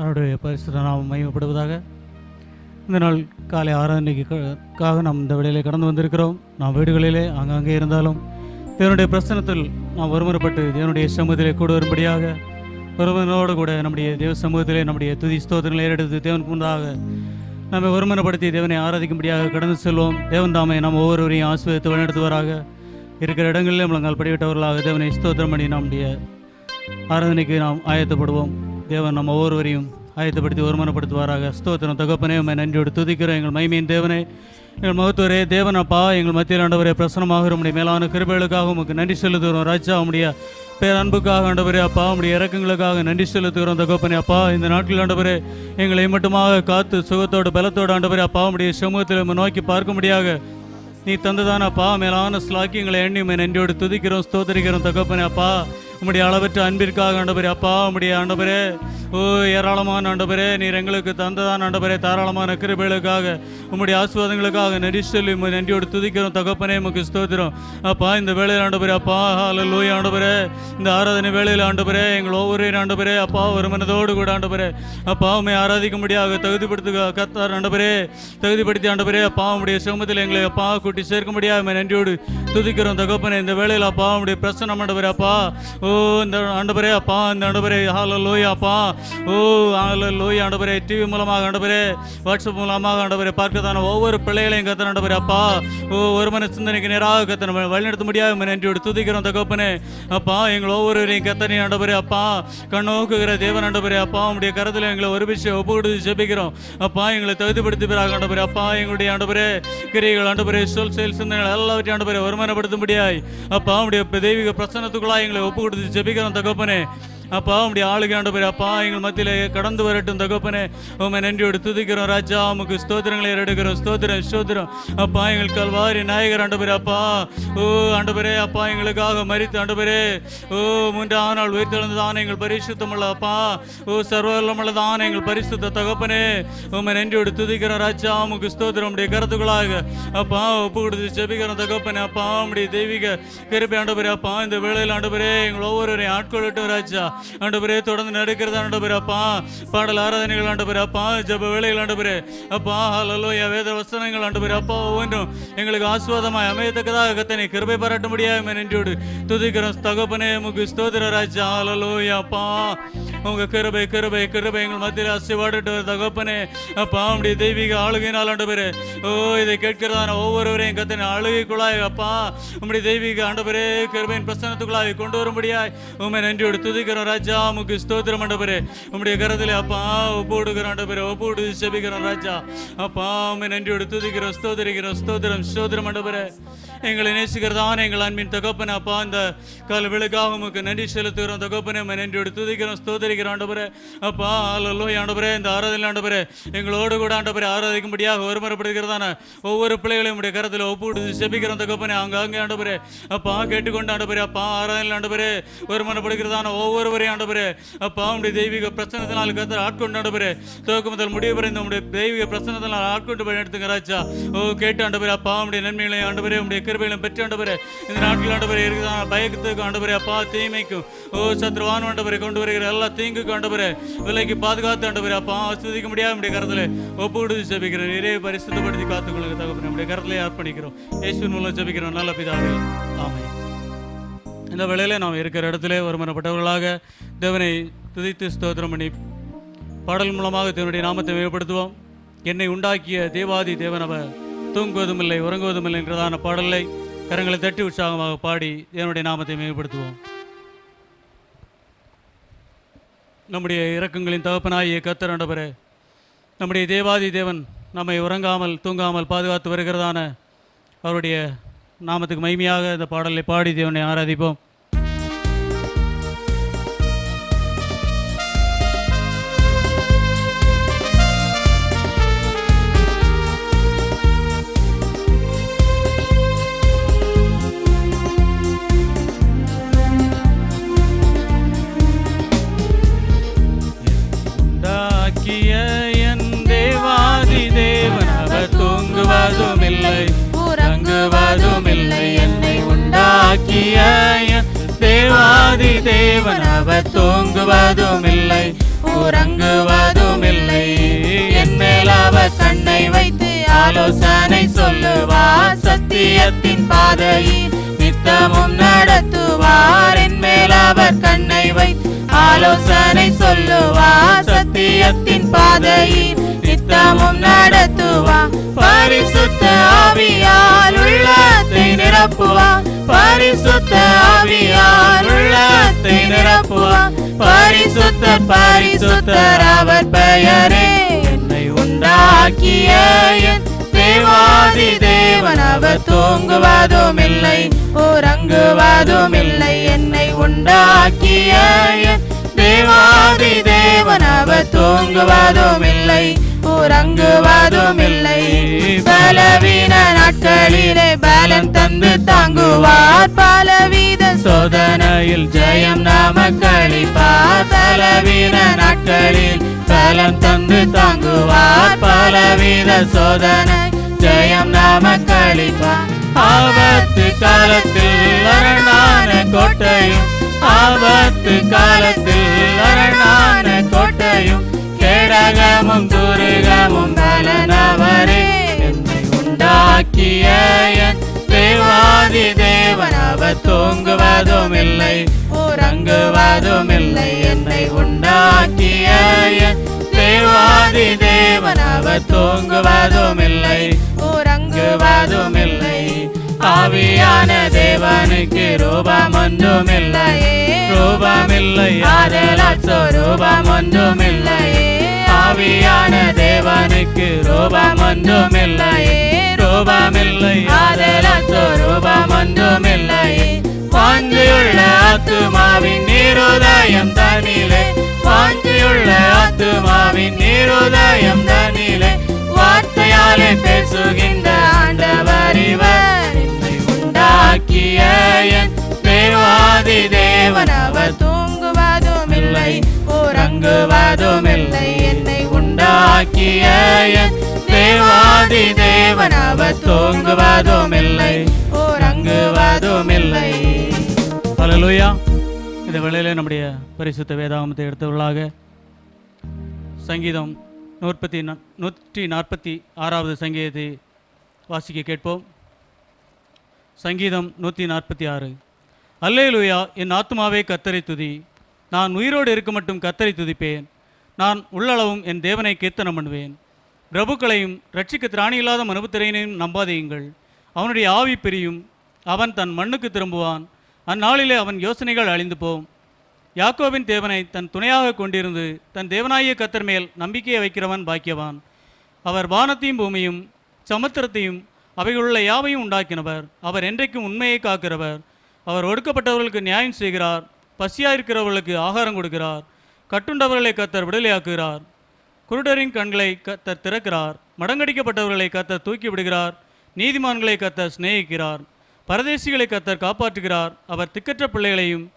அவருடைய பரிசுத்த நாமம் மையப்படுவதாக இந்த நாள் காலை ஆராதனைக்காக நாம் இந்த வேளையிலே கடந்து வந்திருக்கிறோம். நாம் வீடுகளிலே அங்கங்கே இருந்தாலும் தேவனுடைய பிரசனத்தில் நாம் ஒருமுறைப்பட்டு தேவனுடைய சமூகத்திலே கூட வரும்படியாக ஒருவனோடு கூட நம்முடைய தேவ சமூகத்திலே நம்முடைய துதி ஸ்தோத்திரங்களை ஏறெடுத்து தேவனுக்கு முன்பாக நம்மை ஒருமனப்படுத்தி தேவனை ஆராதிக்கும்படியாக கடந்து செல்வோம். தேவன் தாமை நாம் ஒவ்வொருவரையும் ஆசிரியத்து வழிநடத்துவாராக. இருக்கிற இடங்களிலே முழங்கால் படிவிட்டவர்களாக தேவனை ஸ்தோத்திரம் பண்ணி நம்முடைய ஆராதனைக்கு நாம் ஆயத்தப்படுவோம். தேவன் நம்ம ஒவ்வொருவரையும் ஆயத்தப்படுத்தி ஒருமனப்படுத்துவாராக. ஸ்தோத்திரம் தகப்பனே உண்மை நன்றியோடு துதிக்கிறோம். எங்கள் மைமீன் தேவனே எங்கள் மகத்துவரே தேவன் அப்பா எங்கள் மத்தியில் ஆண்டவரே பிரசனமாக உடைய மேலான கிருபைகளுக்காக உமக்கு நன்றி செலுத்துகிறோம். ராஜா உடைய பேர் அன்புக்காக ஆண்டவரே அப்பா உடைய இறக்கங்களுக்காக நன்றி செலுத்துகிறோம். தகப்பனே அப்பா இந்த நாட்டில் ஆண்டவரே எங்களை மட்டுமாக காத்து சுகத்தோடு பலத்தோடு ஆண்டவரே அப்பா உடைய சமூகத்தில் நோக்கி பார்க்க முடியாத நீ தந்ததான அப்பா மேலான ஸ்லாக்கியங்களை எண்ணி உம்மை நன்றியோடு துதிக்கிறோம் ஸ்தோத்தரிக்கிறோம். தகப்பனே அப்பா உம்முடைய அளவற்ற அன்பிற்காக ஆண்டவரே அப்பா உம்முடைய ஆண்டவரே ஓ ஏராளமான ஆண்டவரே நீர் எங்களுக்கு தந்ததான் ஆண்டவரே தாராளமான கிருபைகளுக்காக உம்முடைய ஆசுவாதங்களுக்காக நெறி சொல்லி நன்றியோடு துதிக்கிறோம் தகப்பனே உமக்கு ஸ்தோத்திரம். அப்பா இந்த வேலையில் ஆண்டவரே அப்பா ஹalleluya ஆண்டவரே இந்த ஆராதனை வேலையில் ஆண்டவரே எங்கள் ஒவ்வொரு ஆண்டவரே அப்பா ஒரு மனதோடு கூட ஆண்டவரே அப்பா ஆராதிக்க ஆராதிக்கும்படியாக தகுதிப்படுத்து கத்தார் ஆண்டவரே தகுதிப்படுத்தி ஆண்டவரே அப்பா உடைய சுமத்தில் எங்களை அப்பா கூட்டி சேர்க்க முடியாமல் நன்றியோடு துதிக்கிறோம் தகப்பனே இந்த வேலையில் அப்பா உடைய பிரசனம் ஆண்டவரே அப்பா ஓ இந்த ஆண்டவரே அப்பா இந்த ஆண்டவரே ஹalleluya அப்பா. ஓ ஹalleluya ஆண்டவரே. டிவி மூலமாக ஆண்டவரே வாட்ஸ்அப் மூலமாக ஆண்டவரே பார்க்கதான ஒவ்வொரு பிள்ளைகளையும் கத்தன ஆண்டவரே அப்பா. ஓ ஒரு மன சிந்தனைக்கு நேராக கத்தன வழிநடத்த முடியாது. உம்மை நன்றியோடு துதிக்கிறோம் தகப்பனே. அப்பா எங்கள் ஒவ்வொருவரையும் கத்தனை ஆண்டவரே அப்பா. கண்ணோக்குகிற தேவன் ஆண்டவரே அப்பா. உம்முடைய கருத்தில் எங்களை ஒரு விஷயம் ஒப்பு கொடுத்து ஜெபிக்கிறோம். அப்பா எங்களை தகுதிப்படுத்தி பிறாக ஆண்டவரே அப்பா. எங்களுடைய ஆண்டவரே கிரிகள் ஆண்டவரே சொல் செயல் சிந்தனைகள் எல்லாவற்றையும் ஆண்டவரே வருமானப்படுத்த முடியாது அப்பா உம்முடைய தெய்வீக பிரசன்னத்துக்குள்ளாக எங்களை ஒப்பு கொடுத்து ஜெபிக்கிறோம் தகப்பனே அப்பா உடைய ஆளுகை ஆண்டவரே அப்பா எங்கள் மத்தியில் கடந்து வரட்டும் தகப்பனே. உமை நன்றியோடு துதிக்கிறோம் ராஜா உமக்கு ஸ்தோத்திரங்களை எடுக்கிறோம் ஸ்தோத்திரம் ஸ்தோத்திரம். அப்பா எங்கள் கல்வாரி நாயகர் ஆண்டவரே அப்பா. ஓ ஆண்டவரே அப்பா எங்களுக்காக மறித்து ஆண்டவரே. ஓ மூன்றாம் நாள் உயிர்த்தெழுந்ததான எங்கள் பரிசுத்தமுள்ள அப்பா. ஓ சர்வல்லமுள்ளதான எங்கள் பரிசுத்த தகப்பனே. உமை நன்றியோடு துதிக்கிறோம் ராஜா உமக்கு ஸ்தோத்திரம். உடைய கருத்துக்களாக அப்பா ஒப்பு கொடுத்து ஜெபிக்கிறோம் தகப்பனே அப்பா உடைய தெய்வீக கிருபை ஆண்டவரே அப்பா. இந்த வேளையில் ஆண்டவரே எங்கள் ஒவ்வொருவரையும் ஆட்கொள்ளட்டும் ராஜா. ஆண்டவரே தொடர்ந்து நடக்கிறது ஆண்டவரே அப்பா. பாடல் ஆராதனைகள் ஆண்டவரே அப்பா. ஜப வேலைகள் ஆண்டவரே அப்பா. ஹalleluya வேத வசனங்கள் ஆண்டவரே அப்பா. ஒவ்வொன்றும் எங்களுக்கு ஆஸ்வாதமாய் அமையத்தக்கதாக கத்தனை கிருபை பாராட்ட முடியாம நன்றியோடு துதிக்கிறோம் தகப்பனே முகு ஸ்தோதிர ராஜா. ஹalleluya அப்பா. உங்க கிருபை கிருபை கிருபை எங்கள் மத்தியில் அசைவாடட்டு தகப்பனே. அப்பா உம்முடைய தெய்வீக ஆளுகையினால் ஆண்டவரே. ஓ இதை கேட்கிறதான ஒவ்வொருவரையும் கத்தனை அழுகைக்குள்ளாய் அப்பா. உம்முடைய தெய்வீக ஆண்டவரே கிருபையின் பிரசனத்துக்குள்ளாய் கொண்டு வரும்படியாய் உண்மை நன்றியோடு துதிக்கிறோம் ராஜா உமக்கு ஸ்தோத்திரம் ஆண்டவரே. உம்முடைய கரத்தில் அப்பா ஒப்பு ஆண்டவரே ஒப்போடு செபிக்கிறோம் ராஜா. அப்பா உண்மை நன்றியோடு துதிக்கிறோம் ஸ்தோதரிக்கிறோம் ஸ்தோத்திரம் ஸ்தோத்திரம் ஆண்டவரே. எங்களை நேசிக்கிறதான எங்கள் அன்பின் தகப்பனே அப்பா. இந்த கால விழுக்காக உமக்கு நன்றி செலுத்துகிறோம் தகப்பனே உம்மை நன்றியோடு துதிக்கிறோம் ஸ்தோதரிக்கிறோம் ஆண்டவரே. அப்பா அல்லோ ஆண்டவரே இந்த ஆராதனை ஆண்டவரே. எங்களோடு கூட ஆண்டவரே ஆராதிக்கும்படியாக ஒருமுறைப்படுகிறதான ஒவ்வொரு பிள்ளைகளையும் உடைய கரத்தில் ஒப்போடு கொடுத்து செபிக்கிறோம் தகப்பனே அங்கே ஆண்டவரே. அப்பா கேட்டுக்கொண்டு ஆண்டவரே அப்பா ஆராதனை ஆண்டவரே ஒருமனப்படுகிறதான ஒவ்வொரு ஆண்டவரே ஆண்டவரே. அப்பா உடைய தெய்வீக பிரச்சனத்தினால் கத்தர் ஆட்கொண்டு ஆண்டவரே. துவக்க முதல் முடிவு வரை இந்த உடைய தெய்வீக பிரச்சனத்தினால் ஆட்கொண்டு போய் எடுத்துங்க ராஜா. ஓ கேட்டு ஆண்டவரே அப்பா உடைய நன்மைகளையும் ஆண்டவரே உடைய கிருபைகளையும் பெற்று ஆண்டவரே. இந்த நாட்டில் ஆண்டவரே இருக்குதான் பயத்துக்கு ஆண்டவரே அப்பா தீமைக்கும். ஓ சத்ருவான் ஆண்டவரை கொண்டு வருகிற எல்லா தீங்குக்கு ஆண்டவரே. விலைக்கு பாதுகாத்து ஆண்டவரே அப்பா ஆஸ்வதிக்க முடியாது நம்முடைய கரத்தில். ஒப்பு கொடுத்து ஜெபிக்கிறோம் நிறைய பரிசுத்தப்படுத்தி காத்துக்கொள்ளுங்க தகப்பனே. நம்முடைய கரத்திலே அர்ப்பணிக்கிறோம். இயேசுவின் மூலம் ஜபிக்கிறோம். நல்ல பிதாவே. ஆமென். இந்த வேளையில நாம் இருக்கிற இடத்திலே ஒருமனப்பட்டவர்களாக தேவனை துதித்து ஸ்தோத்திரம் பண்ணி பாடல் மூலமாக தேவனுடைய நாமத்தை மேம்படுத்துவோம். என்னை உண்டாக்கிய தேவாதி தேவனவர் தூங்குவதும் இல்லை உறங்குவதும் இல்லை என்றதான பாடலை கரங்களை தட்டி உற்சாகமாக பாடி தேவனுடைய நாமத்தை மேம்படுத்துவோம். நம்முடைய இறக்கங்களின் தகப்பனாகிய கத்தர் ஆண்டவரே நம்முடைய தேவாதி தேவன் நம்மை உறங்காமல் தூங்காமல் பாதுகாத்து வருகிறதான அவருடைய நாமத்துக்கு மகிமையாக இந்த பாடலை பாடி தேவனை ஆராதிப்போம். உண்டாக்கிய தேவாதி தேவன் அவர் தூங்குவதும் இல்லை உறங்குவதும் இல்லை என் மேல் அவர் கண்ணை வைத்து ஆலோசனை சொல்லுவார் சத்தியத்தின் பாதையில் நித்தமும் நடத்துவார். என் மேல் அவர் கண்ணை வைத்து ஆலோசனை சொல்லுவா சத்தியத்தின் பாதையில் நித்தமும் நடத்துவா. பரிசுத்த ஆவியால் உள்ளத்தை நிரப்புவா. பரிசுத்த ஆவியால் உள்ளத்தை நிரப்புவா. பரிசுத்த பரிசுத்தர் அவர் பெயரே. என்னை உண்டாக்கிய என் தேவாதி தேவன் அவர் தூங்குவதும் இல்லை உறங்குவதும் இல்லை என்னை உண்டாக்கிய தேவாதி தேவன் அவர் தூங்குவதும் இல்லை உறங்குவதும் இல்லை பலவீன நாட்களிலே பலன் தந்து தாங்குவார் பலவீத சோதனையில் ஜெயம் நாம கழிப்பார் பலவீன நாட்களில் பலன் தந்து தாங்குவார் பலவித சோதனை ஜெயம் நமக்கு ஆபத்து காலத்தில் அரணான கோட்டையும் ஆபத்து காலத்தில் அரணான கோட்டையும் கேடகமும் துருகமும் பலனவரே. என்னை உண்டாக்கிய தேவாதி தேவன் அவர் தூங்குவதும் இல்லை உறங்குவதும் இல்லை. என்னை உண்டாக்கிய தேவாதி தேவன் அவர் தூங்குவதும் இல்லை உறங்குவதும் இல்லை ஆவியான தேவனுக்கு ரூபம் ஒன்றும் இல்லை ரூபமில்லை. ஆதலால் சொரூபம் ஒன்றும் இல்லை ஆவியான தேவனுக்கு ரூபம் ஒன்றும் இல்லை ரூபமில்லை. ஆதலால் சொரூபம் ஒன்றும் இல்லை வாஞ்சியுள்ள ஆத்துமாவின் நீருதயம் தனிலே வாஞ்சியுள்ள ஆத்துமாவின் நீருதயம் தனிலே வார்த்தையாலே பேசுகின்ற ஆண்டவர் இவர் என்னை உண்டாக்கிய. என் தேவாதி தேவன் அவர் தூங்குவதும் இல்லை உறங்குவதும் இல்லை என்னை உண்டாக்கிய. என் தேவாதி தேவன் அவர் தூங்குவதும் இல்லை உறங்குவதும் இல்லை ஹalleluya. இந்த வேளையிலே நம்முடைய பரிசுத்த வேதாகமத்தை எடுத்தவர்களாக சங்கீதம் நூற்பத்தி நா- நூற்றி நாற்பத்தி ஆறாவது சங்கீதத்தை வாசிக்க கேட்போம். சங்கீதம் நூற்றி நாற்பத்தி ஆறு. அல்லேலூயா என் ஆத்துமாவே கத்தரை துதி. நான் உயிரோடு இருக்க மட்டும் கத்தரை துதிப்பேன். நான் உள்ளளவும் என் தேவனை கீர்த்தனம் பண்ணுவேன். பிரபுக்களையும் ரட்சிக்க திராணியில்லாத மனுபுத்திரையினையும் நம்பாதீங்கள். அவனுடைய ஆவி பிரியும். அவன் தன் மண்ணுக்கு திரும்புவான். அந்நாளிலே அவன் யோசனைகள் அழிந்து போம். யாக்கோபின் தேவனை தன் துணையாக கொண்டிருந்து தன் தேவனாகிய கத்தர் மேல் நம்பிக்கையை வைக்கிறவன் பாக்கியவான். அவர் வானத்தையும் பூமியும் சமுத்திரத்தையும் அவைகளுள்ள யாவையும் உண்டாக்கினவர். அவர் என்றைக்கும் உண்மையை காக்கிறவர். அவர் ஒடுக்கப்பட்டவர்களுக்கு நியாயம் செய்கிறார். பசியாயிருக்கிறவர்களுக்கு ஆகாரம் கொடுக்கிறார். கட்டுண்டவர்களை கத்தர் விடுதலையாக்குகிறார். குருடரின் கண்களை கத்தர் திறக்கிறார். மடங்கடிக்கப்பட்டவர்களை கத்தர் தூக்கி விடுகிறார். நீதிமான்களை கத்தர் சிநேகிக்கிறார். பரதேசிகளை கத்தர் காப்பாற்றுகிறார். அவர் திக்கற்ற பிள்ளைகளையும்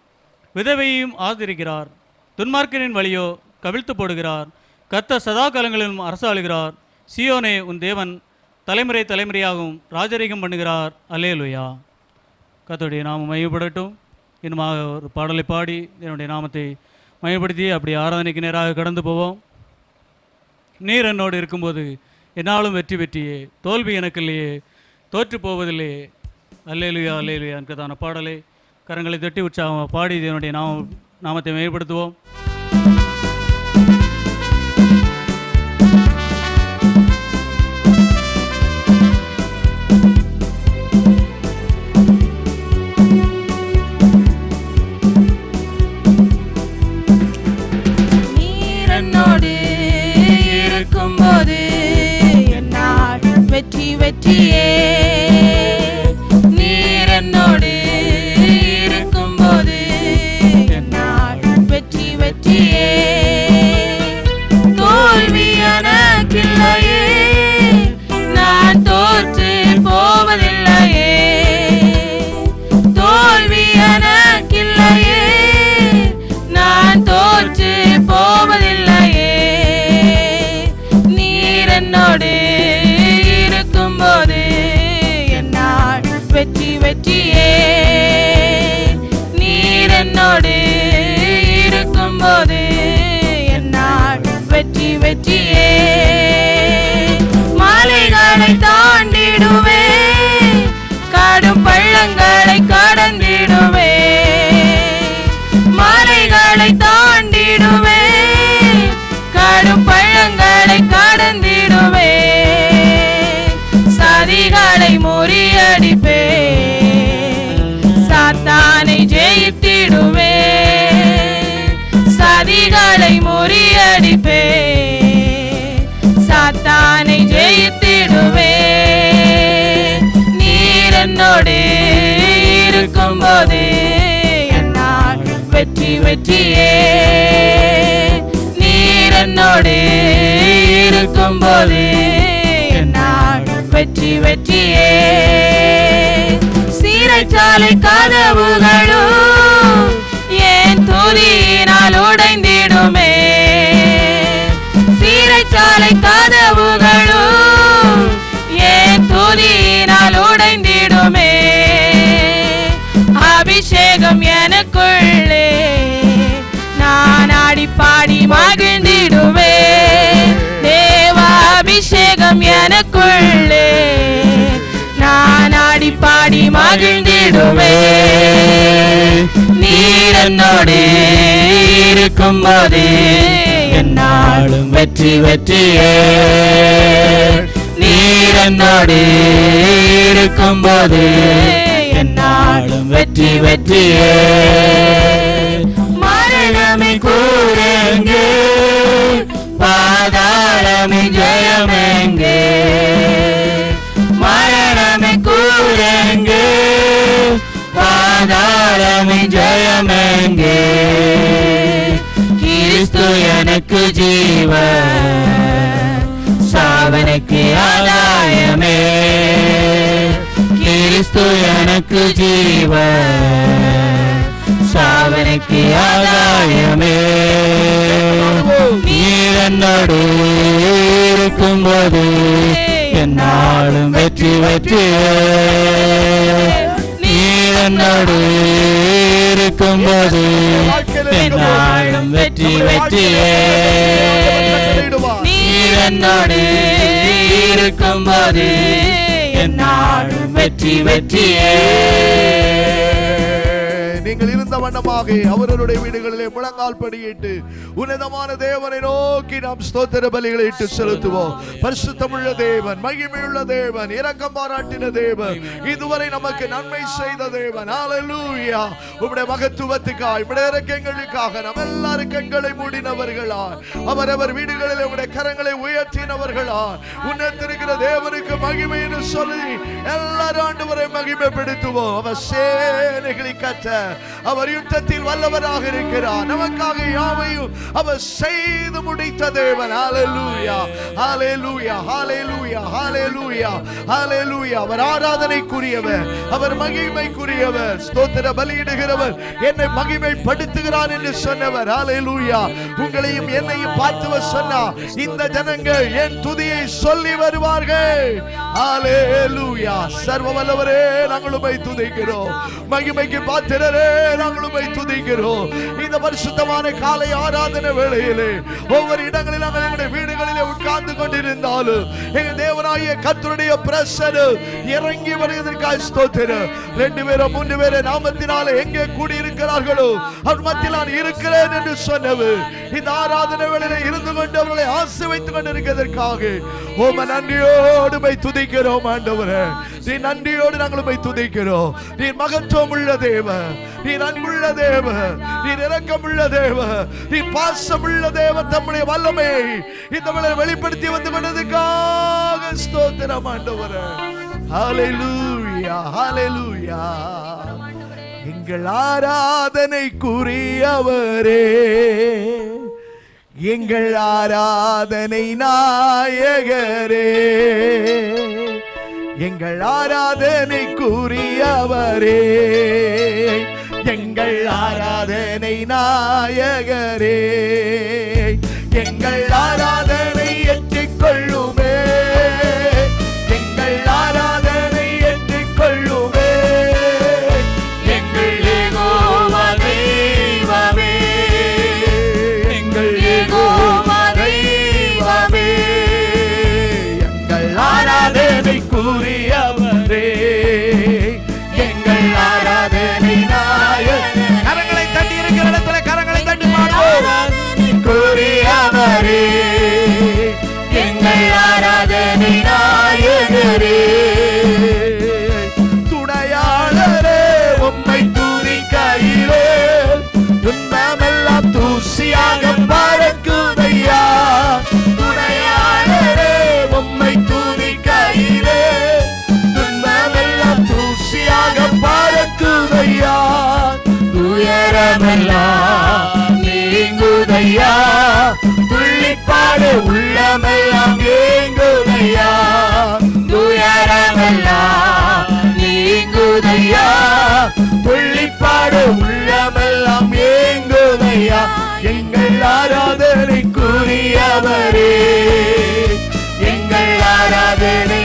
விதவையையும் ஆதரிக்கிறார். துன்மார்க்கனின் வழியோ கவிழ்த்து போடுகிறார். கத்த சதா காலங்களிலும் அரசாளுகிறார். சியோனே உன் தேவன் தலைமுறை தலைமுறையாகவும் ராஜரீகம் பண்ணுகிறார். அலேலுயா கத்தோடைய நாமம் மையப்படட்டும் இன்னுமாக ஒரு பாடலை பாடி என்னுடைய நாமத்தை மையப்படுத்தி அப்படி ஆராதனைக்கு நேராக கடந்து போவோம். நீர் என்னோடு இருக்கும்போது என்னாலும் வெற்றி பெற்றியே. தோல்வி எனக்கு இல்லையே. தோற்று போவதில்லையே. அல்லேலுயா அல்லேலுயா என்கிறதான பாடலை கரங்களை தட்டி உற்சாகம் பாடி இதனுடைய நாம நாமத்தை மேம்படுத்துவோம் நீர் என்னோடு இருக்கும்போது என்னால் வெற்றி வெற்றியே. வெற்றி வெற்றியே. மாலைகளை தாண்டிடுவே கடும் பள்ளங்களை சதிகளை முறியடிப்பே. சாத்தானை ஜெயித்திடுவே. நீர் என்னோடு இருக்கும்போது என்னால் வெற்றி வெற்றியே. நீர் என்னோடு இருக்கும்போது என்னால் வெற்றி வெற்றியே. சீரைச்சாலை கதவுகளும் துதியினால் உடைந்திடுமே. சீரைச்சாலை கதவுகளும் ஏன் துதியினால் உடைந்திடுமே. அபிஷேகம் எனக்குள்ளே நான் ஆடி பாடி மகிழ்ந்திடுவே தேவ அபிஷேகம் எனக்குள்ளே நான் ஆடி பாடி மகிழ்ந்திடுவே நீர் இருக்கும் போதே. என்னாலும் வெற்றி வெற்றியே. நீர் இருக்கும் போதே. என்னாலும் வெற்றி வெற்றியே. மரணமே கூறெங்கே பாதாளமே ஜெயமெங்கே. ஆதாரமே ஜெயமெங்கே. கிறிஸ்து எனக்கு ஜீவ சாவனுக்கு ஆதாயமே. கிறிஸ்து எனக்கு ஜீவ சாவனுக்கு ஆதாயமே. நீரன்னோடு இருக்கும்போது என்னாலும் வெற்றி வெற்றியே என்னோடு இருக்கும்போது என்னாலும் வெற்றி வெற்றியே. நீர் என்னோடு இருக்கும்போது என்னாலும் வெற்றி வெற்றியே. நீங்கள் இருந்த வண்ணமாக அவர்களுடைய வீடுகளிலே முழங்கால் படியிட்டு உன்னதமான தேவனை நோக்கி நாம் ஸ்தோத்திர பலிகளை இட்டு செலுத்துவோம். பரிசுத்தமுள்ள தேவன் மகிமையுள்ள தேவன் இரக்கம் பாராட்டின தேவன் இதுவரை நமக்கு நன்மை செய்த தேவன். ஹalleluya உம்முடைய மகத்துவத்துக்காய் உம்முடைய இரக்கங்களுக்காக நம்ம எல்லாரும் கண்களை மூடினவர்களா அவரவர் வீடுகளில் உம்முடைய கரங்களை உயர்த்தினவர்களா உன்னத்திருக்கிற தேவனுக்கு மகிமை என்று சொல்லி எல்லாரும் ஆண்டவரை மகிமைப்படுத்துவோம். அவர் சேனைகளை கற்ற அவர் யுத்தத்தில் வல்லவராக இருக்கிறார். நமக்காக யாவையும் அவர் செய்து முடித்த தேவன். ஹalleluya ஹalleluya ஹalleluya ஹalleluya ஹalleluya அவர் ஆராதனைக்குரியவர். அவர் மகிமைக்குரியவர். ஸ்தோத்திர பலியிடுகிறவர். என்னை மகிமைப்படுத்துகிறார் என்று சொன்னவர். ஹalleluya உங்களையும் என்னையும் பார்த்து சொன்னா இந்த ஜனங்கள் என் துதியை சொல்லி வருவார்கள். ஹalleluya சர்வ வல்லவரே நாங்கள் உம்மை துதிக்கிறோம். மகிமைக்கு பாத்திரரே நாங்கள் உண்மை துதிக்கிறோம். இந்த பரிசுத்தமான காலை ஆராதனை வேளையிலே ஒவ்வொரு இடங்களில் நாங்கள் எங்களுடைய வீடுகளிலே உட்கார்ந்து கொண்டிருந்தாலும் எங்க தேவனாகிய கத்தருடைய பிரசனம் இறங்கி வருவதற்காக ஸ்தோத்திரம். ரெண்டு பேரும் மூன்று பேரை நாமத்தினால எங்கே கூடியிருக்கிறார்களோ அவர் மத்தியில் நான் இருக்கிறேன் என்று சொன்னவு. இந்த ஆராதனை வேளையில இருந்து கொண்டு அவர்களை ஆசை வைத்துக் கொண்டிருக்கிறதற்காக ஓம நன்றியோடு போய் துதிக்கிறோம் ஆண்டவரே. நீ நன்றியோடு நாங்கள் போய் துதிக்கிறோம். நீ மகத்துவம் உள்ள தேவன். நீர் அன்புள்ள தேவ நீர் இரக்கமுள்ள தேவ நீ பாசமுள்ள தேவ தம்முடைய வல்லமை. இந்த வேளை வெளிப்படுத்தி வந்து கொண்டதுக்காக ஸ்தோத்திரம் ஆண்டவர். ஹalleluya ஹalleluya எங்கள் ஆராதனைக்குரியவரே. எங்கள் ஆராதனை நாயகரே. எங்கள் ஆராதனைக்குரியவரே. எங்கள் ஆராதனை நாயகரே. துள்ளிப்பாடு உள்ளமெல்லாம் நீங்குதையா? துயரமெல்லாம் நீங்குதையா? புள்ளிப்பாடு உள்ளமெல்லாம் ஏங்குதையா எங்கள் ஆராதனைக்குரியவரே எங்கள் ஆராதனை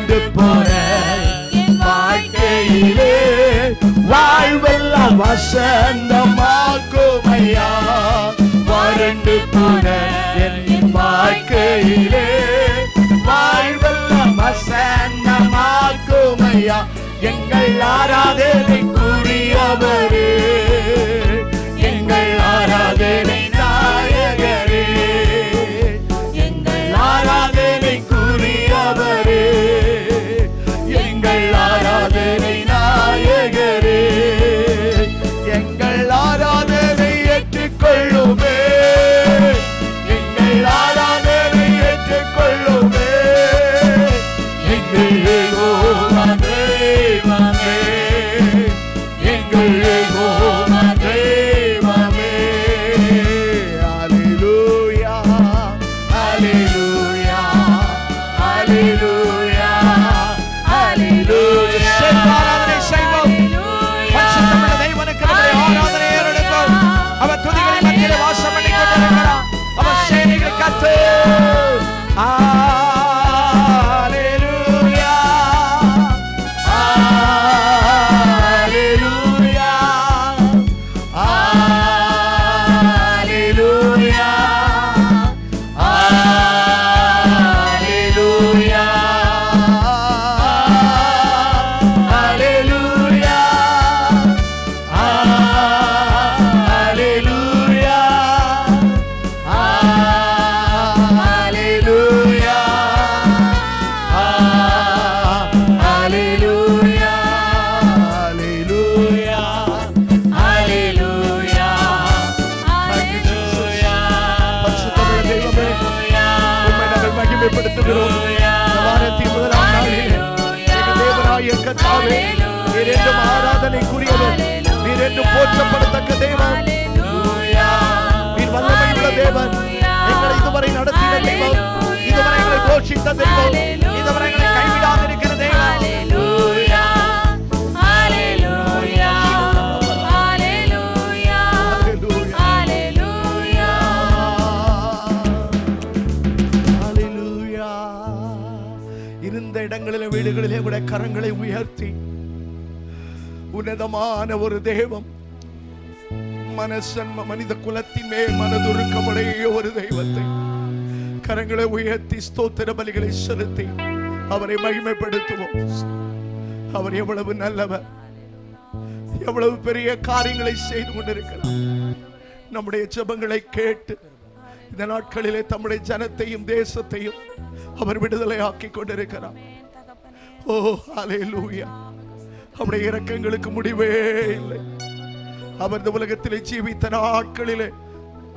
வருந்து போற வாழ்க்கையிலே வாழ்வெல்லாம் வசந்தமாக்குமையா? வறண்டு போன என் வாழ்க்கையிலே வாழ்வெல்லாம் வசந்தமாக்குமையா? எங்கள் ஆராதனை இந்த வாரத்தின் முதலாம் நாளிலே, எங்கள் தேவனாகிய கர்த்தாவே, நீர் என்றும் ஆராதனைக்குரியவர். நீர் என்றும் போற்றப்படத்தக்க தெய்வம். நீர் வல்லமையுள்ள தேவன். எங்களை இதுவரை நடத்தின தெய்வம். இதுவரை எங்களை போஷித்த தெய்வம். இதுவரை எங்களை கைவிடாதிருக்கிற இடங்களிலே வீடுகளிலே கூட கரங்களை உயர்த்தி. உன்னதமான ஒரு தெய்வம். மனசன் மனித குலத்தின் மேல் மனதுருக்கமுடைய ஒரு தெய்வத்தை. கரங்களை உயர்த்தி ஸ்தோத்திர பலிகளை செலுத்தி அவரை மகிமைப்படுத்துவோம். அவர் எவ்வளவு நல்லவர். எவ்வளவு பெரிய காரியங்களை செய்து கொண்டிருக்கிறார். நம்முடைய ஜபங்களை கேட்டு இந்த நாட்களிலே தம்முடைய ஜனத்தையும் தேசத்தையும் அவர் விடுதலை ஆக்கி கொண்டிருக்கிறார். ஓ அலையலூயா அவருடைய இறக்கங்களுக்கு முடிவே இல்லை. அவர் இந்த உலகத்திலே ஜீவித்த நாட்களிலே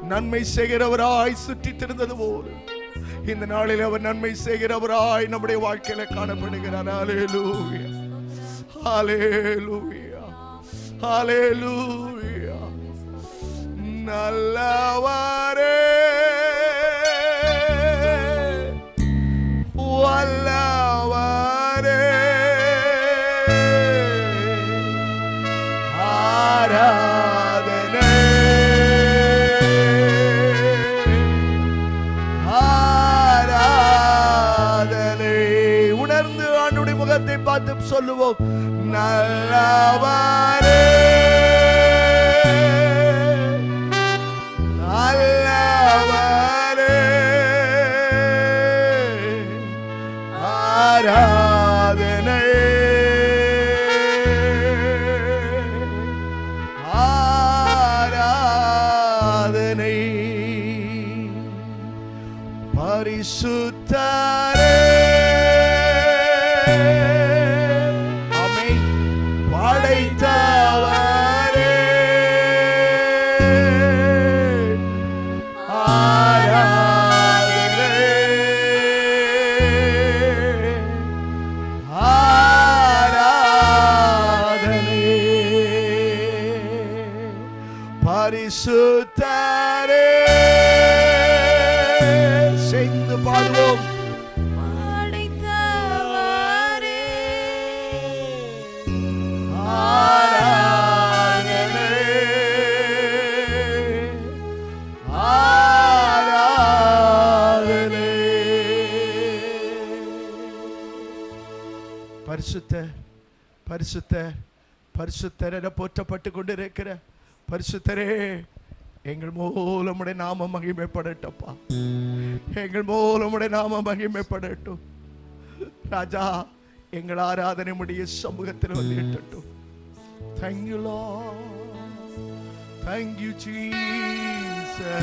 நன்மை செய்கிறவராய் சுற்றி திருந்தது போல. இந்த நாளில் அவர் நன்மை செய்கிறவராய் நம்முடைய வாழ்க்கையில காணப்படுகிறார். ஹalleluya. ஹalleluya. ஹalleluya. நல்லவாரே. solo vos. Nalabai. பரிசுத்தர் என போற்றப்பட்டு கொண்டிருக்கிற பரிசுத்தரே எங்கள் மூலமுடைய நாம மகிமைப்படட்டப்பா எங்கள் மூலமுடைய நாம மகிமைப்படட்டும். ராஜா எங்கள் ஆராதனை முடிய சமூகத்தில் வந்து எட்டட்டும் thank you you, Lord. Thank you, Jesus.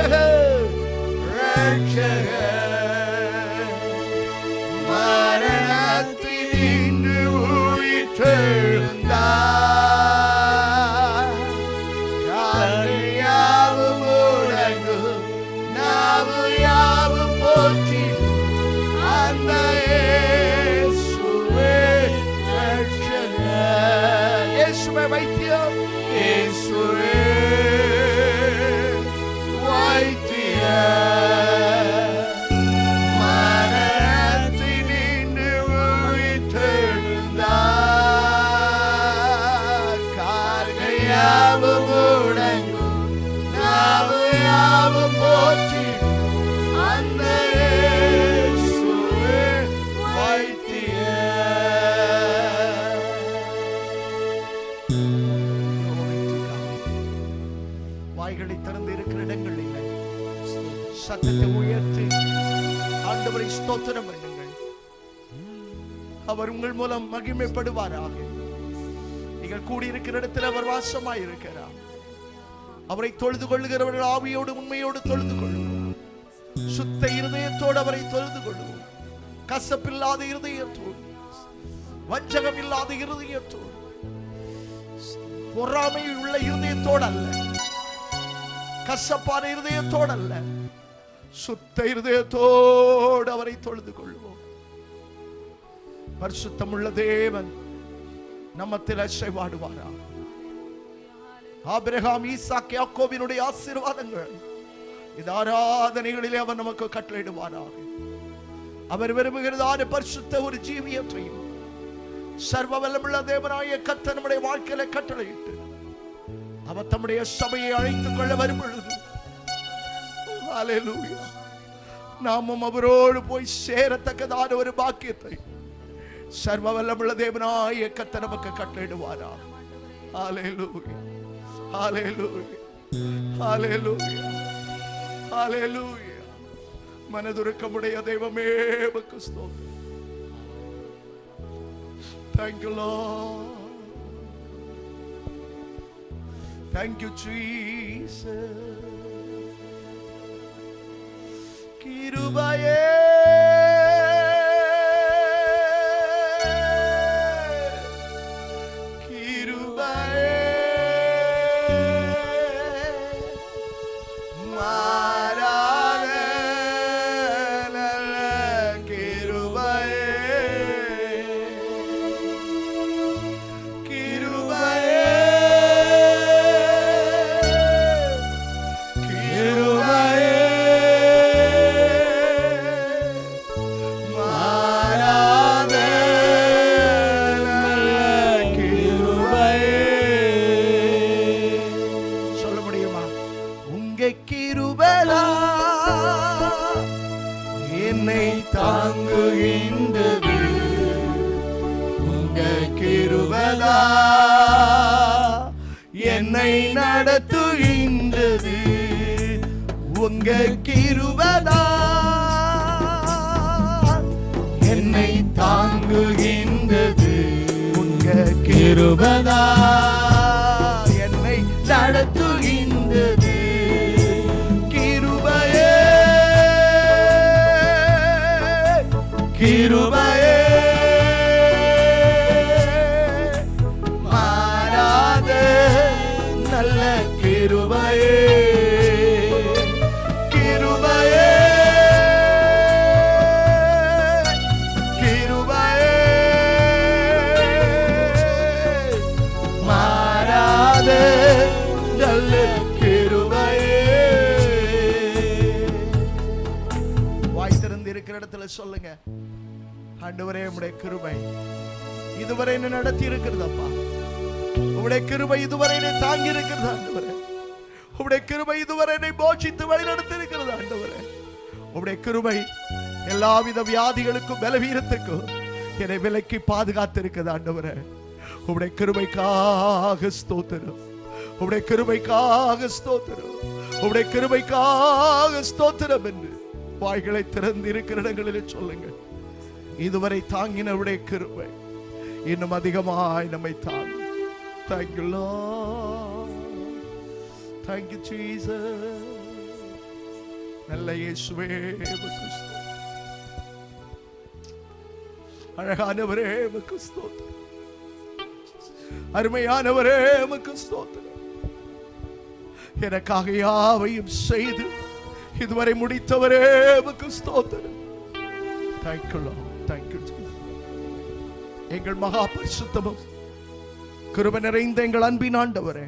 Hey. அவர் உங்கள் மூலம் மகிமைப்படுவாராக. நீங்கள் கூடியிருக்கிற இடத்தில் அவர் வாசமாய் இருக்கிறார் அவரை தொழுது கொள்ளுகிறவர்கள் ஆவியோடு உண்மையோடு தொழுது கொள்ளுவோம் சுத்த இருதயத்தோடு அவரை தொழுது கொள்ளுவோம் கசப்பில்லாத இருதயத்தோடு வஞ்சகம் இல்லாத இருதயத்தோடு பொறாமை உள்ள இருதயத்தோடு அல்ல கசப்பான இருதயத்தோடு அல்ல சுத்த இருதயத்தோடு அவரை தொழுது கொள்வோம் பரிசுத்தமுள்ள தேவன் நம்மத்தில் அசைவாடுவாரா ஆபிரகாம் ஈசாக் யாக்கோபினுடைய ஆசீர்வாதங்கள். இது ஆராதனைகளிலே அவர் நமக்கு கட்டளையிடுவாராக. அவர் விரும்புகிறதான பரிசுத்த ஒரு ஜீவியத்தையும் சர்வ வல்லமுள்ள தேவனாய கத்த நம்முடைய வாழ்க்கையில கட்டளையிட்டு அவர் தம்முடைய சபையை அழைத்துக் கொள்ள வரும் பொழுது நாமும் அவரோடு போய் சேரத்தக்கதான ஒரு பாக்கியத்தை சர்வ வல்லமுள்ள தேவனாய கத்த நமக்கு கட்டளையிடுவாரா ஹalleluya. ஹalleluya. ஹalleluya. ஹalleluya. மனதுருக்கமுடைய தெய்வமே உமக்கு ஸ்தோத்திரம் Thank you, Lord. Thank you, Jesus. கிருபையே உங்க என்னை தாங்குகின்றது. உங்க கிருபதா சொல்லுங்க. ஆண்டவரே உடைய கிருபை இதுவரை என்ன நடத்தி இருக்கிறதப்பா உடைய கிருபை இதுவரை என்னை தாங்கி இருக்கிறது ஆண்டவரே. உடைய கிருபை இதுவரை என்னை போஷித்து வழி நடத்தி இருக்கிறது ஆண்டவரே. உடைய கிருபை எல்லாவித வியாதிகளுக்கும் பலவீனத்துக்கும் என்னை விலக்கி பாதுகாத்து இருக்குது ஆண்டவரே. உடைய கிருபைக்காக ஸ்தோத்திரம். உடைய கிருபைக்காக ஸ்தோத்திரம். உடைய கிருபைக்காக ஸ்தோத்திரம் என்று. வாய்களை திறந்து இருக்கிற இடங்களில் சொல்லுங்கள். இதுவரை தாங்கினவுடைய கிருவை இன்னும் அதிகமாய் நம்மை தாங்கும். Thank thank you Lord. நல்ல இயேசுவே அழகானவரே உமக்கு ஸ்தோத்திரம் அருமையானவரே உமக்கு ஸ்தோத்திரம் எனக்காக யாவையும் செய்து இதுவரை முடித்தவரே ஸ்தோத்திரம். தேங்க்யூ எங்கள் மகா பரிசுத்தமும் கிருப நிறைந்த எங்கள் அன்பின் ஆண்டவரே.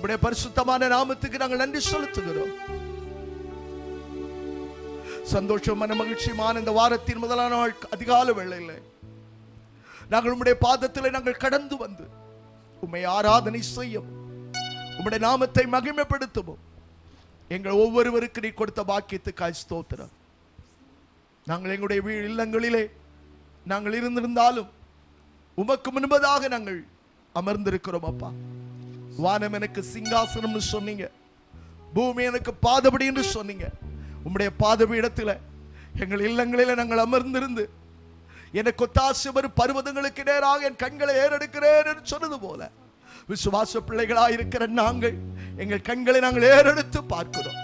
உடைய பரிசுத்தமான நாமத்துக்கு நாங்கள் நன்றி செலுத்துகிறோம். சந்தோஷம் மன மகிழ்ச்சியுமான இந்த வாரத்தின் முதலான நாள் அதிகால வேளையில். நாங்கள் உம்முடைய பாதத்தில் நாங்கள் கடந்து வந்து உம்மை ஆராதனை செய்யும். உம்முடைய நாமத்தை மகிமைப்படுத்துவோம். எங்கள் ஒவ்வொருவருக்கு நீ கொடுத்த பாக்கியத்துக்காய் ஸ்தோத்திரம். நாங்கள் எங்களுடைய வீ- இல்லங்களிலே நாங்கள் இருந்திருந்தாலும் உமக்கு முன்பதாக நாங்கள் அமர்ந்திருக்கிறோம் அப்பா. வானம் எனக்கு சிங்காசனம்னு சொன்னீங்க. பூமி எனக்கு பாதபடி என்று சொன்னீங்க. உம்முடைய பாதபீடத்துல எங்கள் இல்லங்களில நாங்கள் அமர்ந்திருந்து எனக்கு ஒத்தாசை வரும் பருவதங்களுக்கு நேராக என் கண்களை ஏறெடுக்கிறேன் என்று சொன்னது போல விசுவாச பிள்ளைகளாக இருக்கிற நாங்கள் எங்கள் கண்களை நாங்கள் ஏறெடுத்து பார்க்கிறோம்.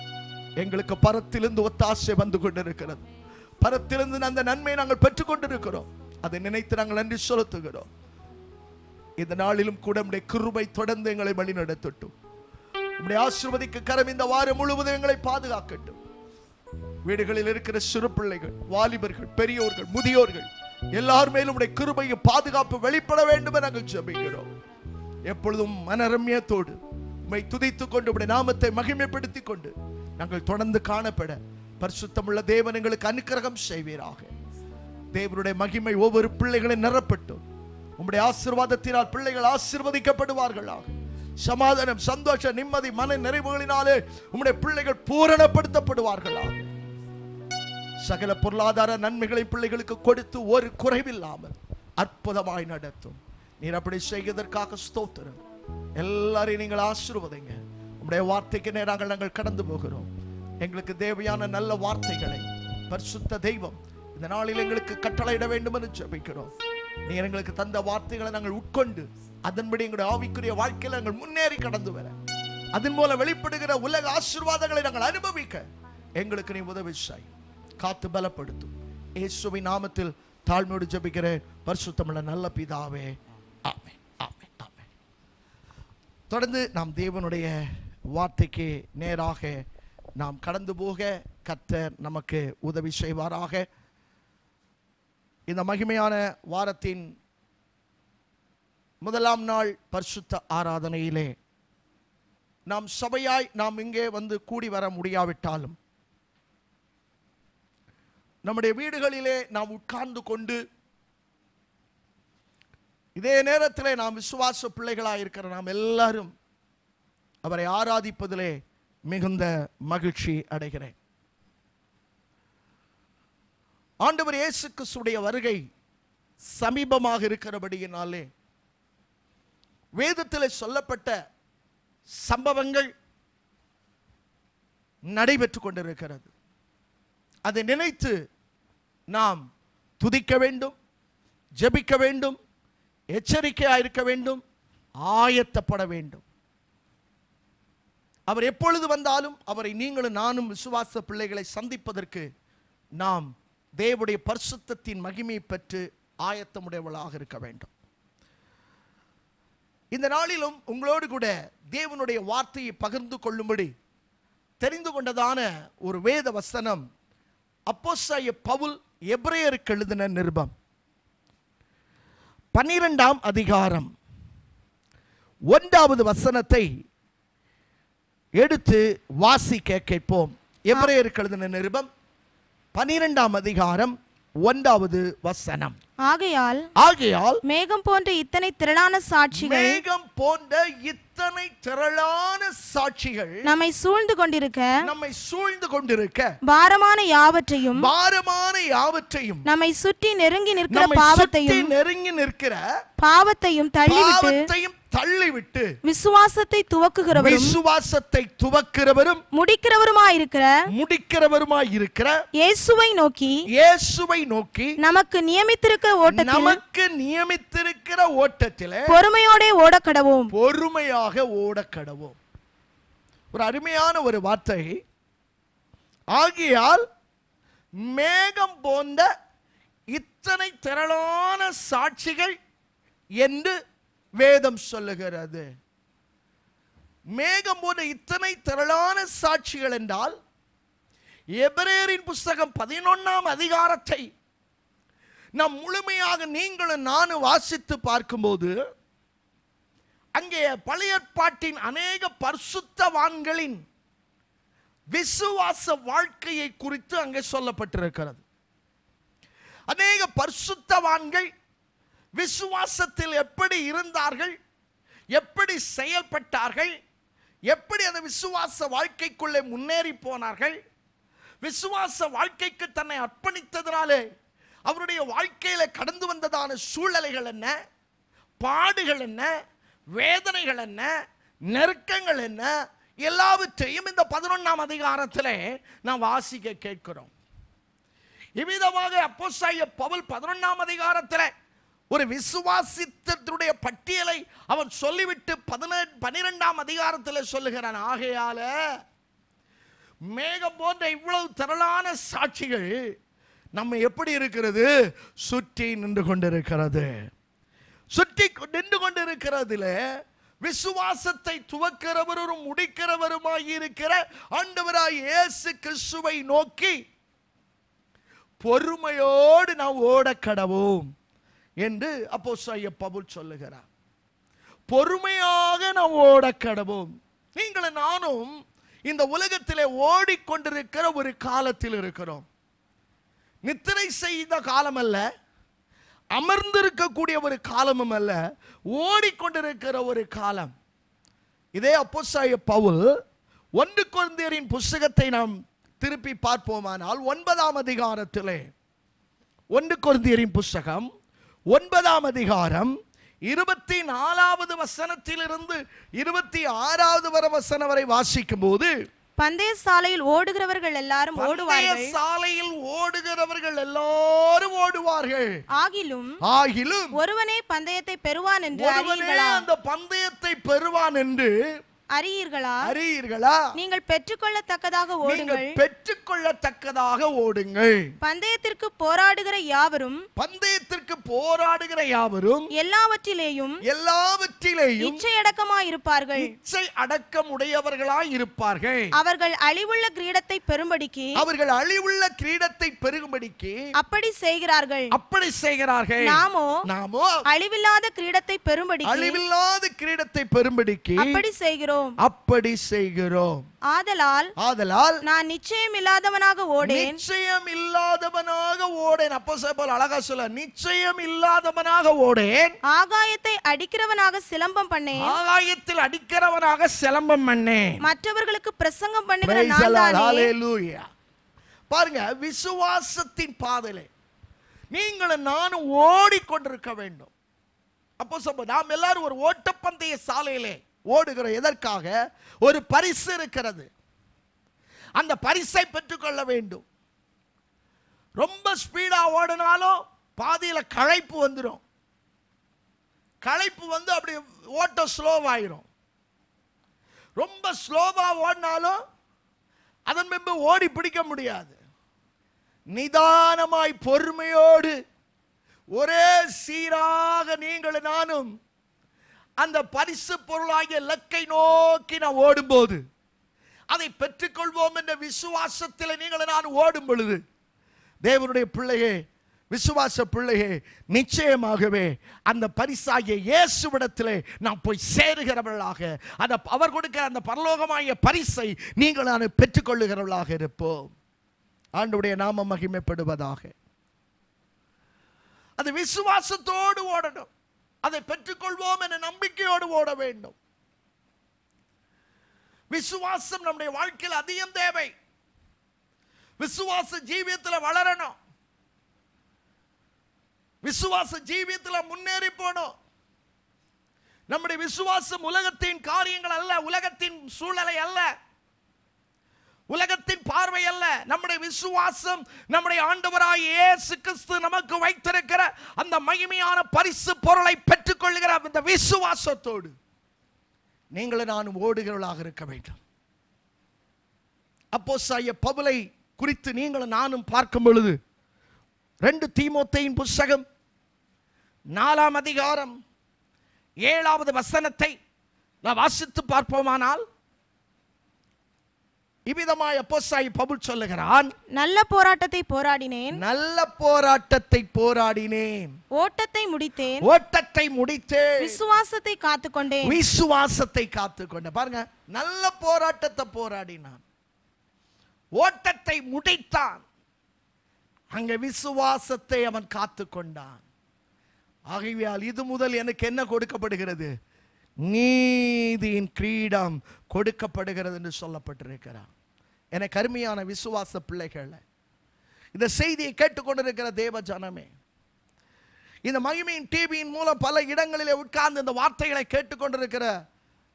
எங்களுக்கு பரத்திலிருந்து ஒத்தாசை வந்து கொண்டிருக்கிறது. பரத்திலிருந்து அந்த நன்மையை நாங்கள் பெற்றுக்கொண்டிருக்கிறோம் அதை நினைத்து நாங்கள் நன்றி செலுத்துகிறோம். இந்த நாளிலும் கூட நம்முடைய கிருபை தொடர்ந்து எங்களை வழி நடத்தட்டும் நம்முடைய ஆசிர்வதிக்கு கரம் இந்த வாரம் முழுவதும் எங்களை பாதுகாக்கட்டும். வீடுகளில் இருக்கிற சிறு பிள்ளைகள் வாலிபர்கள் பெரியோர்கள் முதியோர்கள் எல்லார் மேலும் உடைய கிருபையும் பாதுகாப்பு வெளிப்பட வேண்டும் என நாங்கள் ஜெபிக்கிறோம். எப்பொழுதும் மனரம்யத்தோடு உம்மை துதித்துக் கொண்டு உடைய நாமத்தை மகிமைப்படுத்திக் கொண்டு நாங்கள் தொடர்ந்து காணப்பட பரிசுத்தமுள்ள தேவன் எங்களுக்கு அனுக்கிரகம் செய்வீராக. தேவனுடைய மகிமை ஒவ்வொரு பிள்ளைகளை நிரப்பட்டும். உம்முடைய ஆசீர்வாதத்தினால் பிள்ளைகள் ஆசிர்வதிக்கப்படுவார்களாக. சமாதானம் சந்தோஷ நிம்மதி மன நிறைவுகளினாலே உம்முடைய பிள்ளைகள் பூரணப்படுத்தப்படுவார்களாக. சகல பொருளாதார நன்மைகளை பிள்ளைகளுக்கு கொடுத்து ஒரு குறைவில்லாமல் அற்புதமாய் நடத்தும். நீர் அப்படி செய்வதற்காக ஸ்தோத்திரம். எல்லாரையும் நீங்கள் ஆசிர்வதிங்க. உங்களுடைய வார்த்தைக்கு நேராக நாங்கள் கடந்து போகிறோம். எங்களுக்கு தேவையான நல்ல வார்த்தைகளை பரிசுத்த தெய்வம் இந்த நாளில் எங்களுக்கு கட்டளையிட வேண்டும் என்று ஜபிக்கிறோம். நீர் எங்களுக்கு தந்த வார்த்தைகளை நாங்கள் உட்கொண்டு அதன்படி எங்களுடைய ஆவிக்குரிய வாழ்க்கையில் நாங்கள் முன்னேறி கடந்து வர. அதன் மூலம் வெளிப்படுகிற உலக ஆசீர்வாதங்களை நாங்கள் அனுபவிக்க. எங்களுக்கு நீ உதவி சாய். காத்து பலப்படுத்தும். இயேசுவின் நாமத்தில் தாழ்மையோடு ஜபிக்கிறேன். பரிசுத்தமிழ நல்ல பிதாவே. ஆமே தொடர்ந்து நாம் தேவனுடைய வார்த்தைக்கு நேராக நாம் கடந்து போக கர்த்தர் நமக்கு உதவி செய்வாராக. இந்த மகிமையான வாரத்தின் முதலாம் நாள் பரிசுத்த ஆராதனையிலே நாம் சபையாய் நாம் இங்கே வந்து கூடி வர முடியாவிட்டாலும் நம்முடைய வீடுகளிலே நாம் உட்கார்ந்து கொண்டு இதே நேரத்தில் நாம் விசுவாச பிள்ளைகளாக இருக்கிற நாம் எல்லாரும் அவரை ஆராதிப்பதிலே மிகுந்த மகிழ்ச்சி அடைகிறேன். ஆண்டவர் இயேசு கிறிஸ்துடைய வருகை சமீபமாக இருக்கிறபடியினாலே வேதத்தில் சொல்லப்பட்ட சம்பவங்கள் நடைபெற்று கொண்டிருக்கிறது. அதை நினைத்து நாம் துதிக்க வேண்டும் ஜெபிக்க வேண்டும் எச்சரிக்கையாக இருக்க வேண்டும் ஆயத்தப்பட வேண்டும் அவர் எப்பொழுது வந்தாலும் அவரை நீங்களும் நானும் விசுவாச பிள்ளைகளை சந்திப்பதற்கு நாம் தேவடைய பரிசுத்தத்தின் மகிமையை பெற்று ஆயத்தமுடையவளாக இருக்க வேண்டும் இந்த நாளிலும் உங்களோடு கூட தேவனுடைய வார்த்தையை பகிர்ந்து கொள்ளும்படி தெரிந்து கொண்டதான ஒரு வேத வசனம் அப்போஸ்தலனாகிய பவுல் எப்ரேயருக்கு எழுதின நிருபம். பன்னிரெண்டாம் அதிகாரம். ஒன்றாவது வசனத்தை எடுத்து வாசிக்க கேட்போம். எவரே எழுதின நிருபம் பன்னிரெண்டாம் அதிகாரம் ஒன்றாவது வசனம். ஆகையால் ஆகையால் மேகம் போன்ற இத்தனை திரளான சாட்சிகள் மேகம் போன்ற இத்தனை திரளான சாட்சிகள் நம்மை சூழ்ந்து கொண்டிருக்க நம்மை சூழ்ந்து கொண்டிருக்க பாரமான யாவற்றையும் பாரமான யாவற்றையும் நம்மை சுற்றி நெருங்கி நிற்கிற பாவத்தையும் நெருங்கி நிற்கிற பாவத்தையும் தள்ளிவிட்டு பாவத்தையும் தள்ளிவிட்டு விசுவாசத்தை துவக்குகிறவரும் விசுவாசத்தை துவக்கிறவரும் முடிக்கிறவருமாயிருக்கிற முடிக்கிறவருமாய் இருக்கிற இயேசுவை நோக்கி இயேசுவை நோக்கி நமக்கு நியமித்திருக்கிற ஓட்டத்தில் நமக்கு நியமித்திருக்கிற ஓட்டத்திலே பொறுமையோடே ஓடக்கடவோம். பொறுமையாக ஓட கடவோம் ஒரு அருமையான ஒரு வார்த்தை. ஆகியால் மேகம் போன்ற இத்தனை திரளான சாட்சிகள் என்று வேதம் சொல்லுகிறது. மேகம் போன்ற இத்தனை திரளான சாட்சிகள் என்றால் எபிரேயரின் புஸ்தகம் பதினொன்னாம் அதிகாரத்தை நாம் முழுமையாக நீங்களும் நானும் வாசித்து பார்க்கும்போது அங்கே பழையற்பாட்டின் அநேக பரிசுத்தவான்களின் விசுவாச வாழ்க்கையை குறித்து அங்கே சொல்லப்பட்டிருக்கிறது. அநேக பரிசுத்தவான்கள் விசுவாசத்தில் எப்படி இருந்தார்கள்? எப்படி செயல்பட்டார்கள்? எப்படி அந்த விசுவாச வாழ்க்கைக்குள்ளே முன்னேறி போனார்கள்? விசுவாச வாழ்க்கைக்கு தன்னை அர்ப்பணித்ததினாலே அவருடைய வாழ்க்கையில் கடந்து வந்ததான சூழ்நிலைகள் என்ன? பாடுகள் என்ன? வேதனைகள் என்ன? நெருக்கங்கள் என்ன? எல்லாவற்றையும் இந்த பதினொன்றாம் அதிகாரத்தில் நாம் வாசிக்க கேட்கிறோம். இவ்விதமாக அப்போஸ்தலனாகிய பவுல் பதினொன்றாம் அதிகாரத்தில் ஒரு விசுவாசித்தத்துடைய பட்டியலை அவன் சொல்லிவிட்டு பதினெ பனிரெண்டாம் அதிகாரத்தில் சொல்லுகிறான். ஆகையால மேகம் போன்ற இவ்வளவு திரளான சாட்சிகள் நம்ம எப்படி இருக்கிறது? சுற்றி நின்று கொண்டிருக்கிறது. சுற்றி நின்று கொண்டிருக்கிறதுல விசுவாசத்தை துவக்கிறவரும் முடிக்கிறவருமாய் இருக்கிற ஆண்டவராய் இயேசு கிறிஸ்துவை நோக்கி பொறுமையோடு நாம் ஓட கடவோம் என்று அப்போ பவுல் சொல்லுகிறார். பொறுமையாக நாம் ஓட கடவோம். நீங்களும் நானும் இந்த உலகத்திலே ஓடிக்கொண்டிருக்கிற ஒரு காலத்தில் இருக்கிறோம். நித்திரை செய்த காலம் அல்ல அமர்ந்திருக்கக்கூடிய ஒரு காலமும் அல்ல ஓடிக்கொண்டிருக்கிற ஒரு காலம். இதே அப்போஸ்தலனாகிய பவுல் ஒன்று குழந்தையரின் புஸ்தகத்தை நாம் திருப்பி பார்ப்போமானால் ஒன்பதாம் அதிகாரத்திலே ஒன்று குழந்தையரின் புஸ்தகம் ஒன்பதாம் அதிகாரம் இருபத்தி நாலாவது வசனத்திலிருந்து இருபத்தி ஆறாவது வர வசனம் வரை வாசிக்கும் போது பந்தய சாலையில் ஓடுகிறவர்கள் எல்லாரும் ஓடுவார்கள். சாலையில் ஓடுகிறவர்கள் எல்லாரும் ஓடுவார்கள். ஆகிலும் ஆகிலும் ஒருவனே பந்தயத்தை பெறுவான் என்று ஒருவனே அந்த பந்தயத்தை பெறுவான் என்று அறியீர்களா? அறியீர்களா? நீங்கள் பெற்றுக்கொள்ளத்தக்கதாக ஓடுங்கள். பெற்றுக்கொள்ளத்தக்கதாக ஓடுங்கள். பந்தயத்திற்கு போராடுகிற யாவரும் பந்தயத்திற்கு போராடுகிற யாவரும் எல்லாவற்றிலேயும் எல்லாவற்றிலேயும் இச்சையடக்கமாய் இருப்பார்கள் இச்சை அடக்கம் உடையவர்களாய் இருப்பார்கள். அவர்கள் அழிவுள்ள கிரீடத்தை பெறும்படிக்கு அவர்கள் அழிவுள்ள கிரீடத்தை பெருகும்படிக்கு அப்படி செய்கிறார்கள். அப்படி செய்கிறார்கள். நாமோ நாமோ அழிவில்லாத கிரீடத்தை பெறும்படிக்கு அழிவில்லாத கிரீடத்தை பெரும்படிக்கு அப்படி செய்கிறோம். அப்படி செய்கிறோம். ஆதலால் ஆதலால் நான் நிச்சயம் இல்லாதவனாக ஓடேன். நிச்சயம் இல்லாதவனாக ஓடேன். அப்போ போல் அழகா சொல்ல நிச்சயம் இல்லாதவனாக ஓடேன். ஆகாயத்தை அடிக்கிறவனாக சிலம்பம் பண்ணேன். ஆகாயத்தில் அடிக்கிறவனாக சிலம்பம் பண்ணேன். மற்றவர்களுக்கு பிரசங்கம் பண்ணுகிற நான். பாருங்க விசுவாசத்தின் பாதையிலே நீங்களும் நானும் ஓடிக்கொண்டிருக்க வேண்டும். அப்போ சொல்ல நாம் எல்லாரும் ஒரு ஓட்டப்பந்தய சாலையிலே ஓடுகிறோம். எதற்காக? ஒரு பரிசு இருக்கிறது. அந்த பரிசை பெற்றுக்கொள்ள வேண்டும். ரொம்ப ஸ்பீடாக ஓடினாலும் பாதியில் களைப்பு வந்துடும் களைப்பு வந்து அப்படி ஓட்டம் ஸ்லோவாயிரும் ரொம்ப ஸ்லோவாக ஓடினாலும் அதன் பின்பு ஓடி பிடிக்க முடியாது. நிதானமாய் பொறுமையோடு ஒரே சீராக நீங்களும் நானும் அந்த பரிசு பொருளாகிய இலக்கை நோக்கி நான் ஓடும்போது அதை பெற்றுக்கொள்வோம் என்ற விசுவாசத்தில் நீங்கள் நான் ஓடும் பொழுது தேவனுடைய பிள்ளையே விசுவாச பிள்ளையே நிச்சயமாகவே அந்த பரிசாகிய இயேசுவிடத்திலே நான் போய் சேருகிறவர்களாக அந்த அவர் கொடுக்கிற அந்த பரலோகமாகிய பரிசை நீங்கள் நான் பெற்றுக்கொள்ளுகிறவர்களாக இருப்போம். ஆண்டுடைய நாம மகிமைப்படுவதாக. அது விசுவாசத்தோடு ஓடணும். அதை பெற்றுக்கொள்வோம் என நம்பிக்கையோடு ஓட வேண்டும். விசுவாசம் நம்முடைய வாழ்க்கையில் அதிகம் தேவை. விசுவாச ஜீவியத்தில் வளரணும். விசுவாச ஜீவியத்தில் முன்னேறி போனோம் நம்முடைய விசுவாசம் உலகத்தின் காரியங்கள் அல்ல உலகத்தின் சூழலை அல்ல. உலகத்தின் பார்வை அல்ல. நம்முடைய விசுவாசம் நம்முடைய ஆண்டவராய் இயேசு கிறிஸ்து நமக்கு வைத்திருக்கிற அந்த மகிமையான பரிசு பொருளை பெற்றுக்கொள்கிற அந்த விசுவாசத்தோடு நீங்களும் நானும் ஓடுகிறவர்களாக இருக்க வேண்டும். அப்போ சாய பவுலை குறித்து நீங்களும் நானும் பார்க்கும் பொழுது ரெண்டு தீமோத்தையின் புஸ்தகம் நாலாம் அதிகாரம் ஏழாவது வசனத்தை நான் வாசித்து பார்ப்போமானால் இவ்விதமாய் அப்போஸ்தலனாகிய பவுல் சொல்லுகிறான் நல்ல போராட்டத்தை போராடினேன். நல்ல போராட்டத்தை போராடினேன். ஓட்டத்தை முடித்தேன். ஓட்டத்தை முடித்தேன். விசுவாசத்தை காத்துக்கொண்டேன். விசுவாசத்தை காத்துக்கொண்ட பாருங்க நல்ல போராட்டத்தை போராடினான். ஓட்டத்தை முடித்தான். அங்க விசுவாசத்தை அவன் காத்துக்கொண்டான். ஆகையால் இது முதல் எனக்கு என்ன கொடுக்கப்படுகிறது? நீதியின் கிரீடம் கொடுக்கப்படுகிறது என்று சொல்லப்பட்டிருக்கிறார். என கருமையான விசுவாச பிள்ளைகளை இந்த செய்தியை கேட்டுக்கொண்டிருக்கிற தேவ ஜனமே இந்த மகிமையின் டிவியின் மூலம் பல இடங்களிலே உட்கார்ந்து இந்த வார்த்தைகளை கேட்டுக்கொண்டிருக்கிற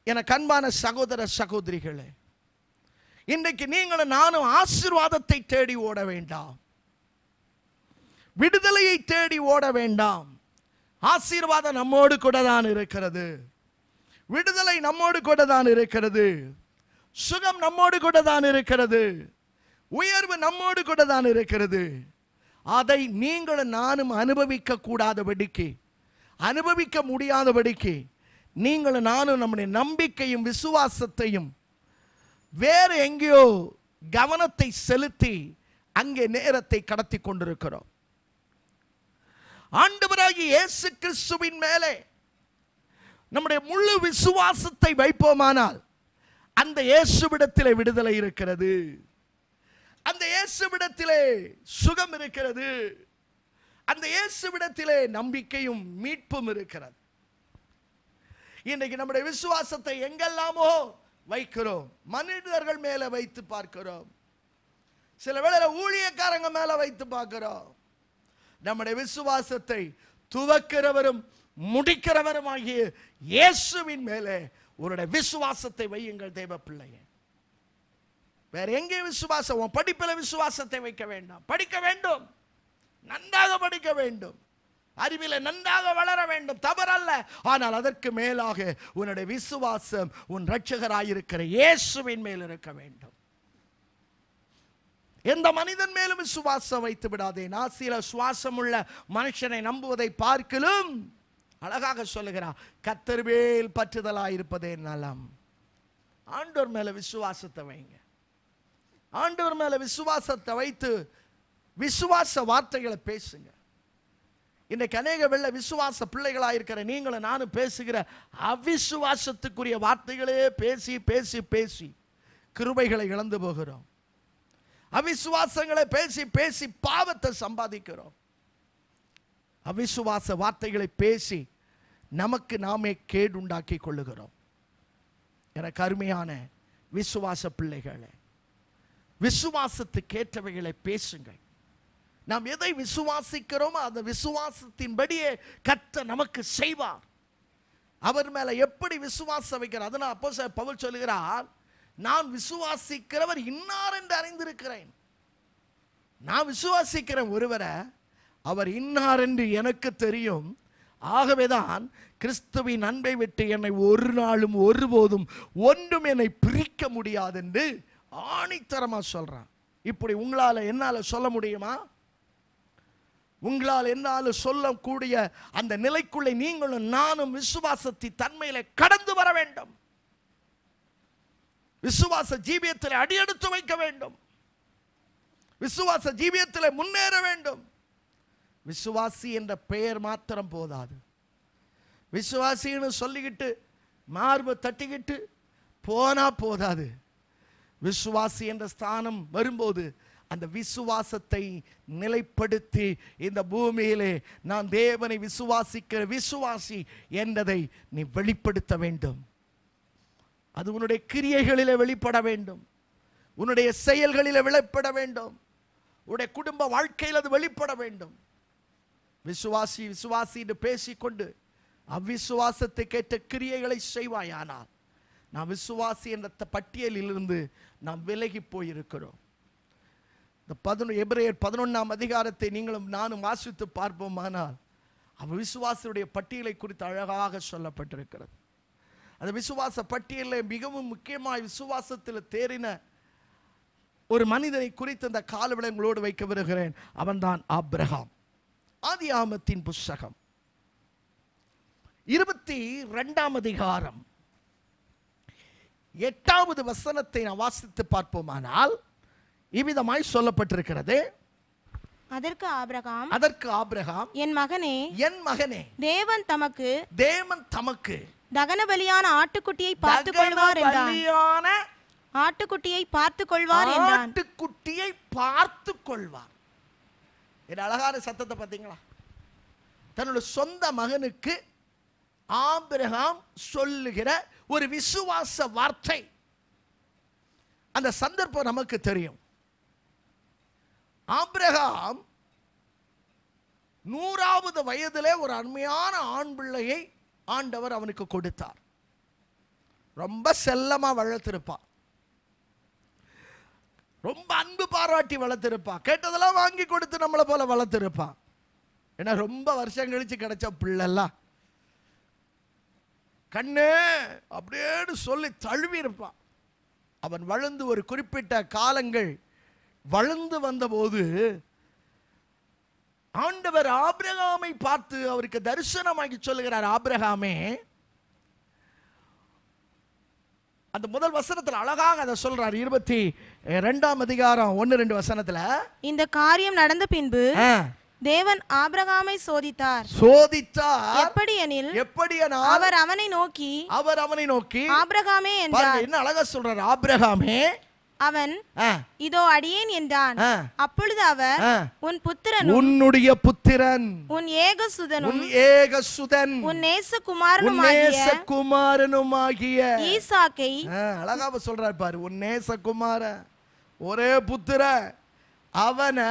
என கண்பான சகோதர சகோதரிகளே இன்றைக்கு நீங்களும் நானும் ஆசீர்வாதத்தை தேடி ஓட வேண்டாம். விடுதலையை தேடி ஓட வேண்டாம். ஆசீர்வாதம் நம்மோடு கூட தான் இருக்கிறது. விடுதலை நம்மோடு கூட தான் இருக்கிறது. சுகம் நம்மோடு கூட தான் இருக்கிறது. உயர்வு நம்மோடு கூட தான் இருக்கிறது. அதை நீங்களும் நானும் அனுபவிக்க கூடாதபடிக்கு அனுபவிக்க முடியாதபடிக்கு நீங்களும் நானும் நம்முடைய நம்பிக்கையும் விசுவாசத்தையும் வேறு எங்கேயோ கவனத்தை செலுத்தி அங்கே நேரத்தை கடத்தி கொண்டிருக்கிறோம். ஆண்டவராகி இயேசு கிறிஸ்துவின் மேலே நம்முடைய முழு விசுவாசத்தை வைப்போமானால் அந்த இயேசுவிடத்திலே விடுதலை இருக்கிறது. அந்த இயேசுவிடத்திலே சுகம் இருக்கிறது. அந்த இயேசுவிடத்திலே நம்பிக்கையும் மீட்பும் இருக்கிறது. இன்னைக்கு நம்முடைய விசுவாசத்தை எங்கெல்லாமோ வைக்கிறோம். மனிதர்கள் மேல வைத்து பார்க்கிறோம். சில வேளை ஊழியக்காரங்க மேல வைத்து பார்க்கிறோம். நம்முடைய விசுவாசத்தை துவக்கிறவரும் முடிக்கிறவருமாகிய இயேசுவின் மேலே உன்னுடைய விசுவாசத்தை வையுங்கள் தேவ பிள்ளையே. வேற எங்கே விசுவாசம்? உன் படிப்பில் விசுவாசத்தை வைக்க வேண்டாம். படிக்க வேண்டும். நன்றாக படிக்க வேண்டும். அறிவில நன்றாக வளர வேண்டும். தவறல்ல. ஆனால் அதற்கு மேலாக உன்னுடைய விசுவாசம் உன் ரட்சகராயிருக்கிற இயேசுவின் மேல் இருக்க வேண்டும். எந்த மனிதன் மேலும் விசுவாசம் வைத்து விடாதே. நாசில சுவாசம் உள்ள மனுஷனை நம்புவதை பார்க்கலும் அழகாக சொல்லுகிறார் கத்தர் மேல் பற்றுதலாயிருப்பதே நலம். ஆண்டவர் மேல விசுவாசத்தை வைங்க. ஆண்டவர் மேல விசுவாசத்தை வைத்து விசுவாச வார்த்தைகளை பேசுங்க. இன்றைக்கு அநேக வெள்ள விசுவாச பிள்ளைகளாக இருக்கிற நீங்களும் நானும் பேசுகிற அவிசுவாசத்துக்குரிய வார்த்தைகளே பேசி பேசி பேசி கிருபைகளை இழந்து போகிறோம். அவிசுவாசங்களை பேசி பேசி பாவத்தை சம்பாதிக்கிறோம். அவிசுவாச வார்த்தைகளை பேசி நமக்கு நாமே கேடுண்டாக்கி கொள்ளுகிறோம். எனக்கு அருமையான விசுவாச பிள்ளைகளே விசுவாசத்துக்கேற்றவைகளை பேசுங்கள். நாம் எதை விசுவாசிக்கிறோமோ அந்த விசுவாசத்தின்படியே கத்த நமக்கு செய்வார். அவர் மேல எப்படி விசுவாசம் வைக்கிறார்? அதனால் அப்போ பவுல் சொல்லுகிறார் நான் விசுவாசிக்கிறவர் இன்னார் என்று அறிந்திருக்கிறேன். நான் விசுவாசிக்கிறேன் ஒருவரை அவர் இன்னார் என்று எனக்கு தெரியும். ஆகவேதான் கிறிஸ்துவின் அன்பை விட்டு என்னை ஒரு நாளும் ஒருபோதும் ஒன்றும் என்னை பிரிக்க முடியாது என்று ஆணித்தரமா சொல்றான். இப்படி உங்களால என்னால சொல்ல முடியுமா? உங்களால் என்னால் சொல்லக்கூடிய அந்த நிலைக்குள்ளே நீங்களும் நானும் விசுவாசத்தை தன்மையில கடந்து வர வேண்டும். விசுவாச ஜீவியத்தில் அடியெடுத்து வைக்க வேண்டும். விசுவாச ஜீவியத்தில் முன்னேற வேண்டும். விசுவாசி என்ற பெயர் மாத்திரம் போதாது. விசுவாசின்னு சொல்லிக்கிட்டு மார்பை தட்டிக்கிட்டு போனா போதாது. விசுவாசி என்ற ஸ்தானம் வரும்போது அந்த விசுவாசத்தை நிலைப்படுத்தி இந்த பூமியிலே நான் தேவனை விசுவாசிக்கிற விசுவாசி என்பதை நீ வெளிப்படுத்த வேண்டும். அது உன்னுடைய கிரியைகளிலே வெளிப்பட வேண்டும். உன்னுடைய செயல்களிலே வெளிப்பட வேண்டும். உன்னுடைய குடும்ப வாழ்க்கையில் அது வெளிப்பட வேண்டும். விசுவாசி விசுவாசி என்று பேசிக்கொண்டு அவ்விசுவாசத்துக்கேற்ற கிரியைகளை செய்வாயானால் நாம் விசுவாசி என்ற பட்டியலிலிருந்து நாம் விலகி போயிருக்கிறோம். இந்த பதினொன்று எபிரேயர் பதினொன்றாம் அதிகாரத்தை நீங்களும் நானும் வாசித்து பார்ப்போமானால் அவர் விசுவாசியுடைய பட்டியலை குறித்து அழகாக சொல்லப்பட்டிருக்கிறது. அந்த விசுவாச பட்டியலில் மிகவும் முக்கியமாய் விசுவாசத்தில் தேறின ஒரு மனிதனை குறித்து அந்த காலவிளங்களோடு வைக்க விருகிறேன் அவன்தான் ஆப்ரஹாம் ஆதியாமத்தின் புஸ்தகம். இருபத்தி ரெண்டாம் அதிகாரம். எட்டாவது வசனத்தை நான் வாசித்து பார்ப்போமானால் இவ்விதமாய் சொல்லப்பட்டிருக்கிறது. அதற்கு ஆபிரகாம் அதற்கு ஆபிரகாம் என் மகனே என் மகனே தேவன் தமக்கு தேவன் தமக்கு தகன பலியான ஆட்டுக்குட்டியை பார்த்துக் கொள்வார் என்றான். ஆட்டுக்குட்டியை பார்த்துக் கொள்வார் என்றான். ஆட்டுக்குட்டியை பார்த்து கொள்வார். என்ன அழகான சத்தத்தை பார்த்தீங்களா? தன்னுடைய சொந்த மகனுக்கு ஆபிரகாம் சொல்லுகிற ஒரு விசுவாச வார்த்தை. அந்த சந்தர்ப்பம் நமக்கு தெரியும். ஆபிரகாம் நூறாவது வயதிலே ஒரு அருமையான ஆண் பிள்ளையை ஆண்டவர் அவனுக்கு கொடுத்தார். ரொம்ப செல்லமா வளர்த்திருப்பான். ரொம்ப அன்பு பாராட்டி வளர்த்துருப்பான் கேட்டதெல்லாம் வாங்கி கொடுத்து நம்மளை போல வளர்த்துருப்பான் ஏன்னா ரொம்ப வருஷம் கழிச்சு கிடைச்ச பிள்ளைலாம் கண்ணு அப்படியேன்னு சொல்லி தழுவி இருப்பான் அவன் வளர்ந்து ஒரு குறிப்பிட்ட காலங்கள் வளர்ந்து வந்தபோது ஆண்டவர் ஆபிரகாமை பார்த்து அவருக்கு தரிசனமாகி சொல்லுகிறார் ஆபிரகாமே அந்த முதல் வசனத்துல அழகாக அதை சொல்றார். இருபத்தி ரெண்டாம் அதிகாரம் ஒன்னு ரெண்டு வசனத்துல. இந்த காரியம் நடந்த பின்பு தேவன் ஆபிரகாமை சோதித்தார். சோதித்தார். எப்படி எனில் எப்படி அவர் அவனை நோக்கி அவர் அவனை நோக்கி ஆபிரகாமே என்றார். என்ன அழகா சொல்றார் ஆபிரகாமே அவன் இதோ அடியேன் என்றான். அப்பொழுது அவர். உன் புத்திரனும் உன்னுடைய புத்திரன் உன் ஏகசுதனும் உன் ஏகசுதன் உன் உன் நேசகுமாரனுமாகிய ஈசாக்கை அழகாவ சொல்றார் பாரு உன் நேசகுமார ஒரே புத்திர அவனை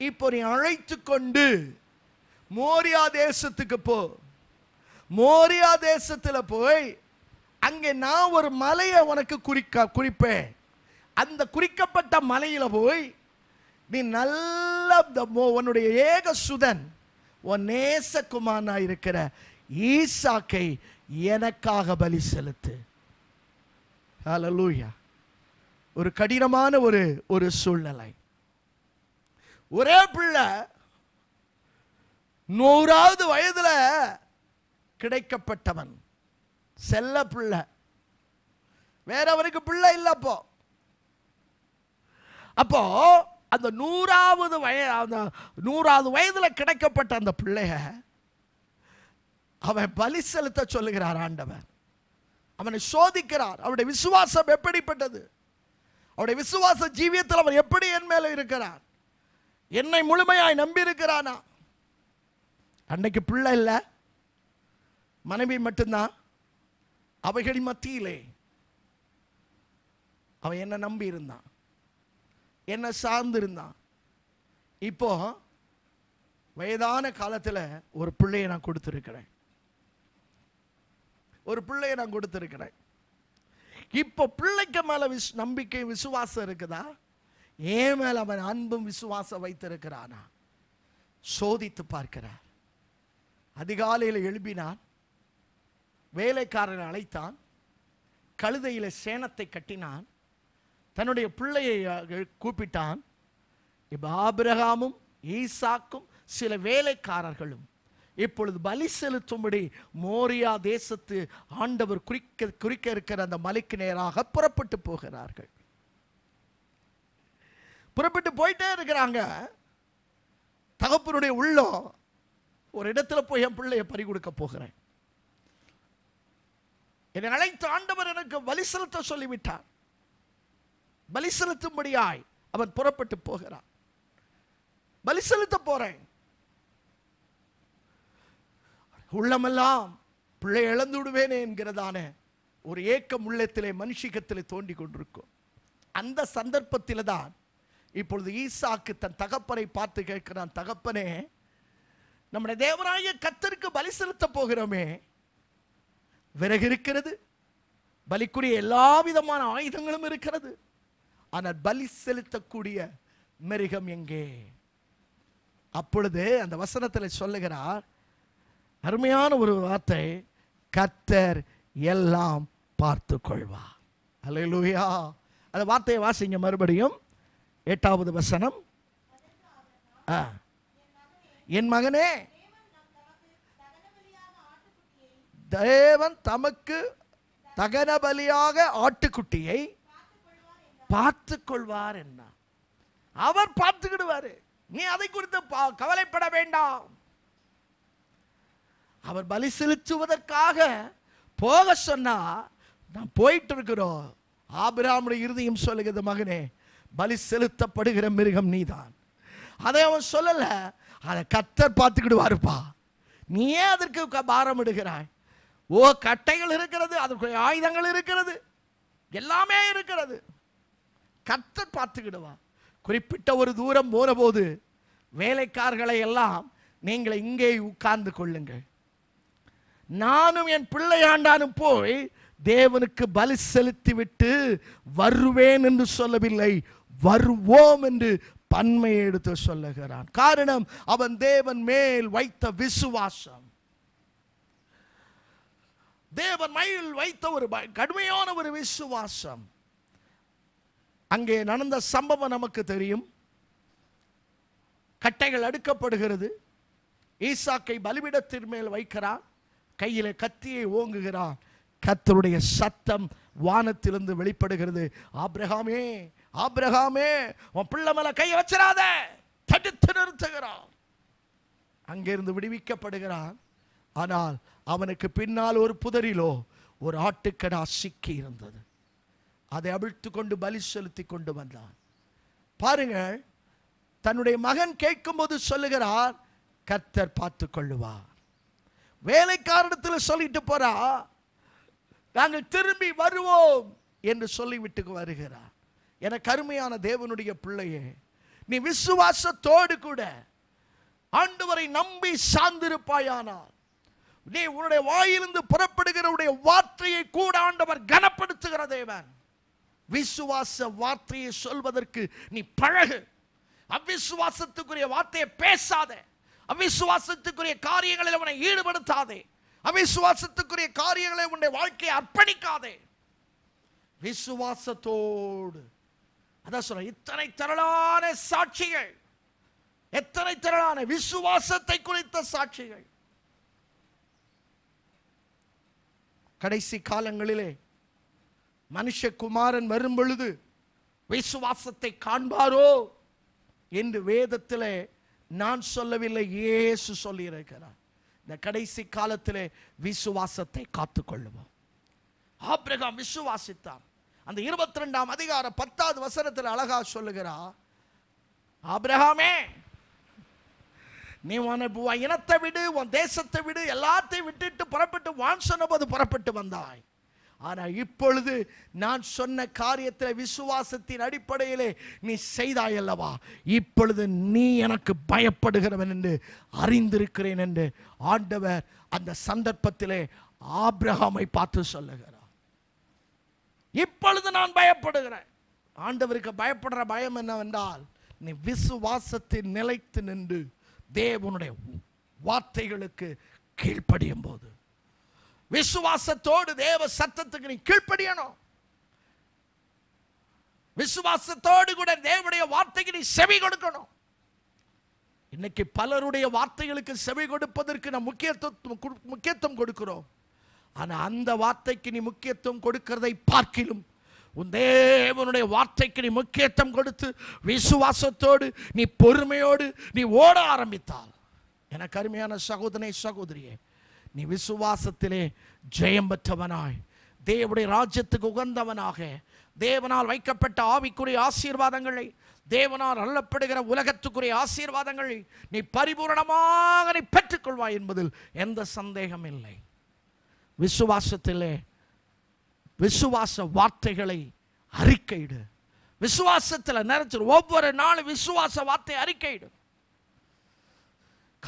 இப்போ நீ அழைத்து கொண்டு மோரியா தேசத்துக்கு போ. மோரியா தேசத்துல போய் அங்கே நான் ஒரு மலையை உனக்கு குறிக்க குறிப்பேன். அந்த குறிக்கப்பட்ட மலையில போய் நீ நல்ல உன்னுடைய ஏக சுதன் உன் நேசக்குமானா இருக்கிற ஈசாக்கை எனக்காக பலி செலுத்து. லூயா ஒரு கடினமான ஒரு ஒரு சூழ்நிலை. ஒரே பிள்ளை நூறாவது வயதுல கிடைக்கப்பட்டவன். செல்ல பிள்ளை. வேற அவனுக்கு பிள்ளை இல்ல அப்போ அந்த நூறாவது வய அந்த நூறாவது வயதுல கிடைக்கப்பட்ட அந்த பிள்ளைய அவன் பலி செலுத்த சொல்லுகிறார் ஆண்டவன் அவனை சோதிக்கிறார். அவருடைய விசுவாசம் எப்படிப்பட்டது? அவருடைய விசுவாச ஜீவியத்தில் அவன் எப்படி என் மேல இருக்கிறான் என்னை முழுமையாய் நம்பி இருக்கிறானா அன்னைக்கு பிள்ளை இல்லை. மனைவி மட்டும்தான். அவைகளின் மத்தியிலே அவன் என்ன நம்பி இருந்தான் என்னை சார்ந்திருந்தான். இப்போ வயதான காலத்தில் ஒரு பிள்ளையை நான் கொடுத்துருக்கிறேன். ஒரு பிள்ளையை நான் கொடுத்துருக்கிறேன். இப்போ பிள்ளைக்கு மேலே விஸ் நம்பிக்கை விசுவாசம் இருக்குதா? ஏன் மேலே அவன் அன்பும் விசுவாசம் வைத்திருக்கிறானா? சோதித்து பார்க்கிறார். அதிகாலையில் எழுப்பினான். வேலைக்காரன் அழைத்தான். கழுதையில் சேனத்தை கட்டினான். தன்னுடைய பிள்ளையை கூப்பிட்டான். இப்போ ஆபிரகாமும் ஈசாக்கும் சில வேலைக்காரர்களும் இப்பொழுது பலி செலுத்தும்படி மோரியா தேசத்து ஆண்டவர் குறிக்க குறிக்க இருக்கிற அந்த மலைக்கு நேராக புறப்பட்டு போகிறார்கள். புறப்பட்டு போயிட்டே இருக்கிறாங்க. தகப்பனுடைய உள்ளம் ஒரு இடத்துல போய் என் பிள்ளைய பறி கொடுக்க போகிறேன். என்னை அழைத்த ஆண்டவர் எனக்கு வலி செலுத்த சொல்லிவிட்டார். பலி செலுத்தும்படியாய் அவன் புறப்பட்டு போகிறான். பலி செலுத்த போறேன். உள்ளமெல்லாம் பிள்ளை இழந்து விடுவேனே என்கிறதான ஒரு ஏக்கம் உள்ளத்திலே மனுஷிகத்திலே தோண்டி கொண்டிருக்கும். அந்த சந்தர்ப்பத்தில் தான் இப்பொழுது ஈசாக்கு தன் தகப்பனை பார்த்து கேட்கிறான் தகப்பனே நம்முடைய தேவராய கத்தருக்கு பலி செலுத்த போகிறோமே. விறகு இருக்கிறது பலிக்குரிய எல்லா விதமான ஆயுதங்களும் இருக்கிறது. ஆனால் பலி செலுத்தக்கூடிய மிருகம் எங்கே? அப்பொழுது அந்த வசனத்தில் சொல்லுகிறார் அருமையான ஒரு வார்த்தை கத்தர் எல்லாம் பார்த்து கொள்வார் அலையலூயா அந்த வார்த்தையை வாசிங்க மறுபடியும். எட்டாவது வசனம். ஆ. என் மகனே தேவன் தமக்கு தகன பலியாக ஆட்டுக்குட்டியை பார்த்து கொள்வார் என்ன அவர் பார்த்துக்கிடுவாரு. நீ அதை குறித்து பா- கவலைப்பட வேண்டாம். அவர் பலி செலுத்துவதற்காக போக சொன்னா நான் போயிட்டு இருக்கிறோம் ஆபிராமுடைய இறுதியும் சொல்லுகிறது மகனே பலி செலுத்தப்படுகிற மிருகம் நீதான். அதை அவன் சொல்லல. அதை கத்தர் பார்த்துக்கிடுவாருப்பா. நீ ஏன் அதற்கு பாரம் இடுகிறாய். ஓ கட்டைகள் இருக்கிறது அதற்குரிய ஆயுதங்கள் இருக்கிறது எல்லாமே இருக்கிறது. கர்த்தர் பார்த்துக்கிடுவான் குறிப்பிட்ட ஒரு தூரம் போனபோது வேலைக்காரர்களை எல்லாம் நீங்கள் இங்கே உட்கார்ந்து கொள்ளுங்கள். நானும் என் பிள்ளையாண்டானும் போய் தேவனுக்கு பலி செலுத்திவிட்டு வருவேன் என்று சொல்லவில்லை. வருவோம் என்று பன்மையை எடுத்து சொல்லுகிறான். காரணம் அவன் தேவன் மேல் வைத்த விசுவாசம். தேவன் மயில் வைத்த ஒரு கடுமையான ஒரு விசுவாசம். அங்கே நடந்த சம்பவம் நமக்கு தெரியும். கட்டைகள் அடுக்கப்படுகிறது. ஈசாக்கை பலிபிடத்தின் மேல் வைக்கிறான். கையில் கத்தியை ஓங்குகிறான். கத்தருடைய சத்தம் வானத்திலிருந்து வெளிப்படுகிறது. ஆப்ரஹாமே ஆப்ரஹாமே உன் பிள்ளை மேல கையை வச்சிடாத. தடுத்து நிறுத்துகிறான். அங்கிருந்து விடுவிக்கப்படுகிறான். ஆனால் அவனுக்கு பின்னால் ஒரு புதரிலோ ஒரு ஆட்டுக்கடா சிக்கி இருந்தது. அதை அவிழ்த்து கொண்டு பலி செலுத்தி கொண்டு வந்தான். பாருங்கள் தன்னுடைய மகன் கேட்கும்போது சொல்லுகிறார் கர்த்தர் பார்த்து கொள்ளுவார் வேலைக்காரத்தில் சொல்லிட்டு போறா நாங்கள் திரும்பி வருவோம் என்று சொல்லிவிட்டு வருகிறார். எனக்கு கருமையான தேவனுடைய பிள்ளையே நீ விசுவாசத்தோடு கூட ஆண்டவரை நம்பி சார்ந்திருப்பாயானால் நீ உன்னுடைய வாயிலிருந்து புறப்படுகிற உடைய வார்த்தையை கூட ஆண்டவர் கனப்படுத்துகிற தேவன். விசுவாச வார்த்தையை சொல்வதற்கு நீ பழகு. அவிசுவாசத்துக்குரிய வார்த்தையை பேசாத. அவிசுவாசத்துக்குரிய காரியங்களில் உன்னை ஈடுபடுத்தாதே. அவிசுவாசத்துக்குரிய காரியங்களை உன்னுடைய வாழ்க்கையை அர்ப்பணிக்காதே. விசுவாசத்தோடு. அதான் சொல்ற இத்தனை திரளான சாட்சிகள். எத்தனை திரளான விசுவாசத்தை குறித்த சாட்சிகள். கடைசி காலங்களிலே மனுஷகுமாரன் வரும் பொழுது விசுவாசத்தை காண்பாரோ என்று வேதத்தில் நான் சொல்லவில்லை இயேசு சொல்லியிருக்கிறார். இந்த கடைசி காலத்தில் விசுவாசத்தை காத்துக்கொள்ளுவோம். ஆப்ரகாம் விசுவாசித்தார் அந்த இருபத்தி ரெண்டாம் அதிகார பத்தாவது வசனத்தில் அழகா சொல்லுகிறா ஆபிரகாமே நீ உன இனத்தை விடு உன் தேசத்தை விடு எல்லாத்தையும் விட்டுட்டு புறப்பட்டு வான் சொன்னபோது புறப்பட்டு வந்தாய். ஆனால் இப்பொழுது நான் சொன்ன காரியத்தில் விசுவாசத்தின் அடிப்படையிலே நீ செய்தாயல்லவா இப்பொழுது நீ எனக்கு பயப்படுகிறவன் என்று அறிந்திருக்கிறேன் என்று ஆண்டவர் அந்த சந்தர்ப்பத்திலே ஆப்ரஹாமை பார்த்து சொல்லுகிறார். இப்பொழுது நான் பயப்படுகிறேன். ஆண்டவருக்கு பயப்படுற பயம் என்னவென்றால் நீ விசுவாசத்தில் நிலைத்து நின்று தேவனுடைய வார்த்தைகளுக்கு கீழ்ப்படியும் போது விசுவாசத்தோடு தேவ சத்தத்துக்கு நீ கீழ்ப்படியணும். விசுவாசத்தோடு கூட தேவனுடைய வார்த்தைக்கு நீ செவி கொடுக்கணும். இன்னைக்கு பலருடைய வார்த்தைகளுக்கு செவி கொடுப்பதற்கு நான் முக்கியத்துவம் கொடு- முக்கியத்துவம் கொடுக்கிறோம். ஆனால் அந்த வார்த்தைக்கு நீ முக்கியத்துவம் கொடுக்கிறதை பார்க்கிலும் உன் தேவனுடைய வார்த்தைக்கு நீ முக்கியத்துவம் கொடுத்து விசுவாசத்தோடு நீ பொறுமையோடு நீ ஓட ஆரம்பித்தால். எனக்கு அருமையான சகோதரனை சகோதரியே நீ விசுவாசத்திலே ஜெயம் பெற்றவனாய். தேவனுடைய ராஜ்யத்துக்கு உகந்தவனாக. தேவனால் வைக்கப்பட்ட ஆவிக்குரிய ஆசீர்வாதங்களை தேவனால் அள்ளப்படுகிற உலகத்துக்குரிய ஆசீர்வாதங்களை நீ பரிபூரணமாக நீ பெற்றுக்கொள்வாய் என்பதில் எந்த சந்தேகம் இல்லை. விசுவாசத்திலே விசுவாச வார்த்தைகளை அறிக்கையிடு. விசுவாசத்தில் நிறைச்சிரு ஒவ்வொரு நாளும் விசுவாச வார்த்தை அறிக்கையிடும்.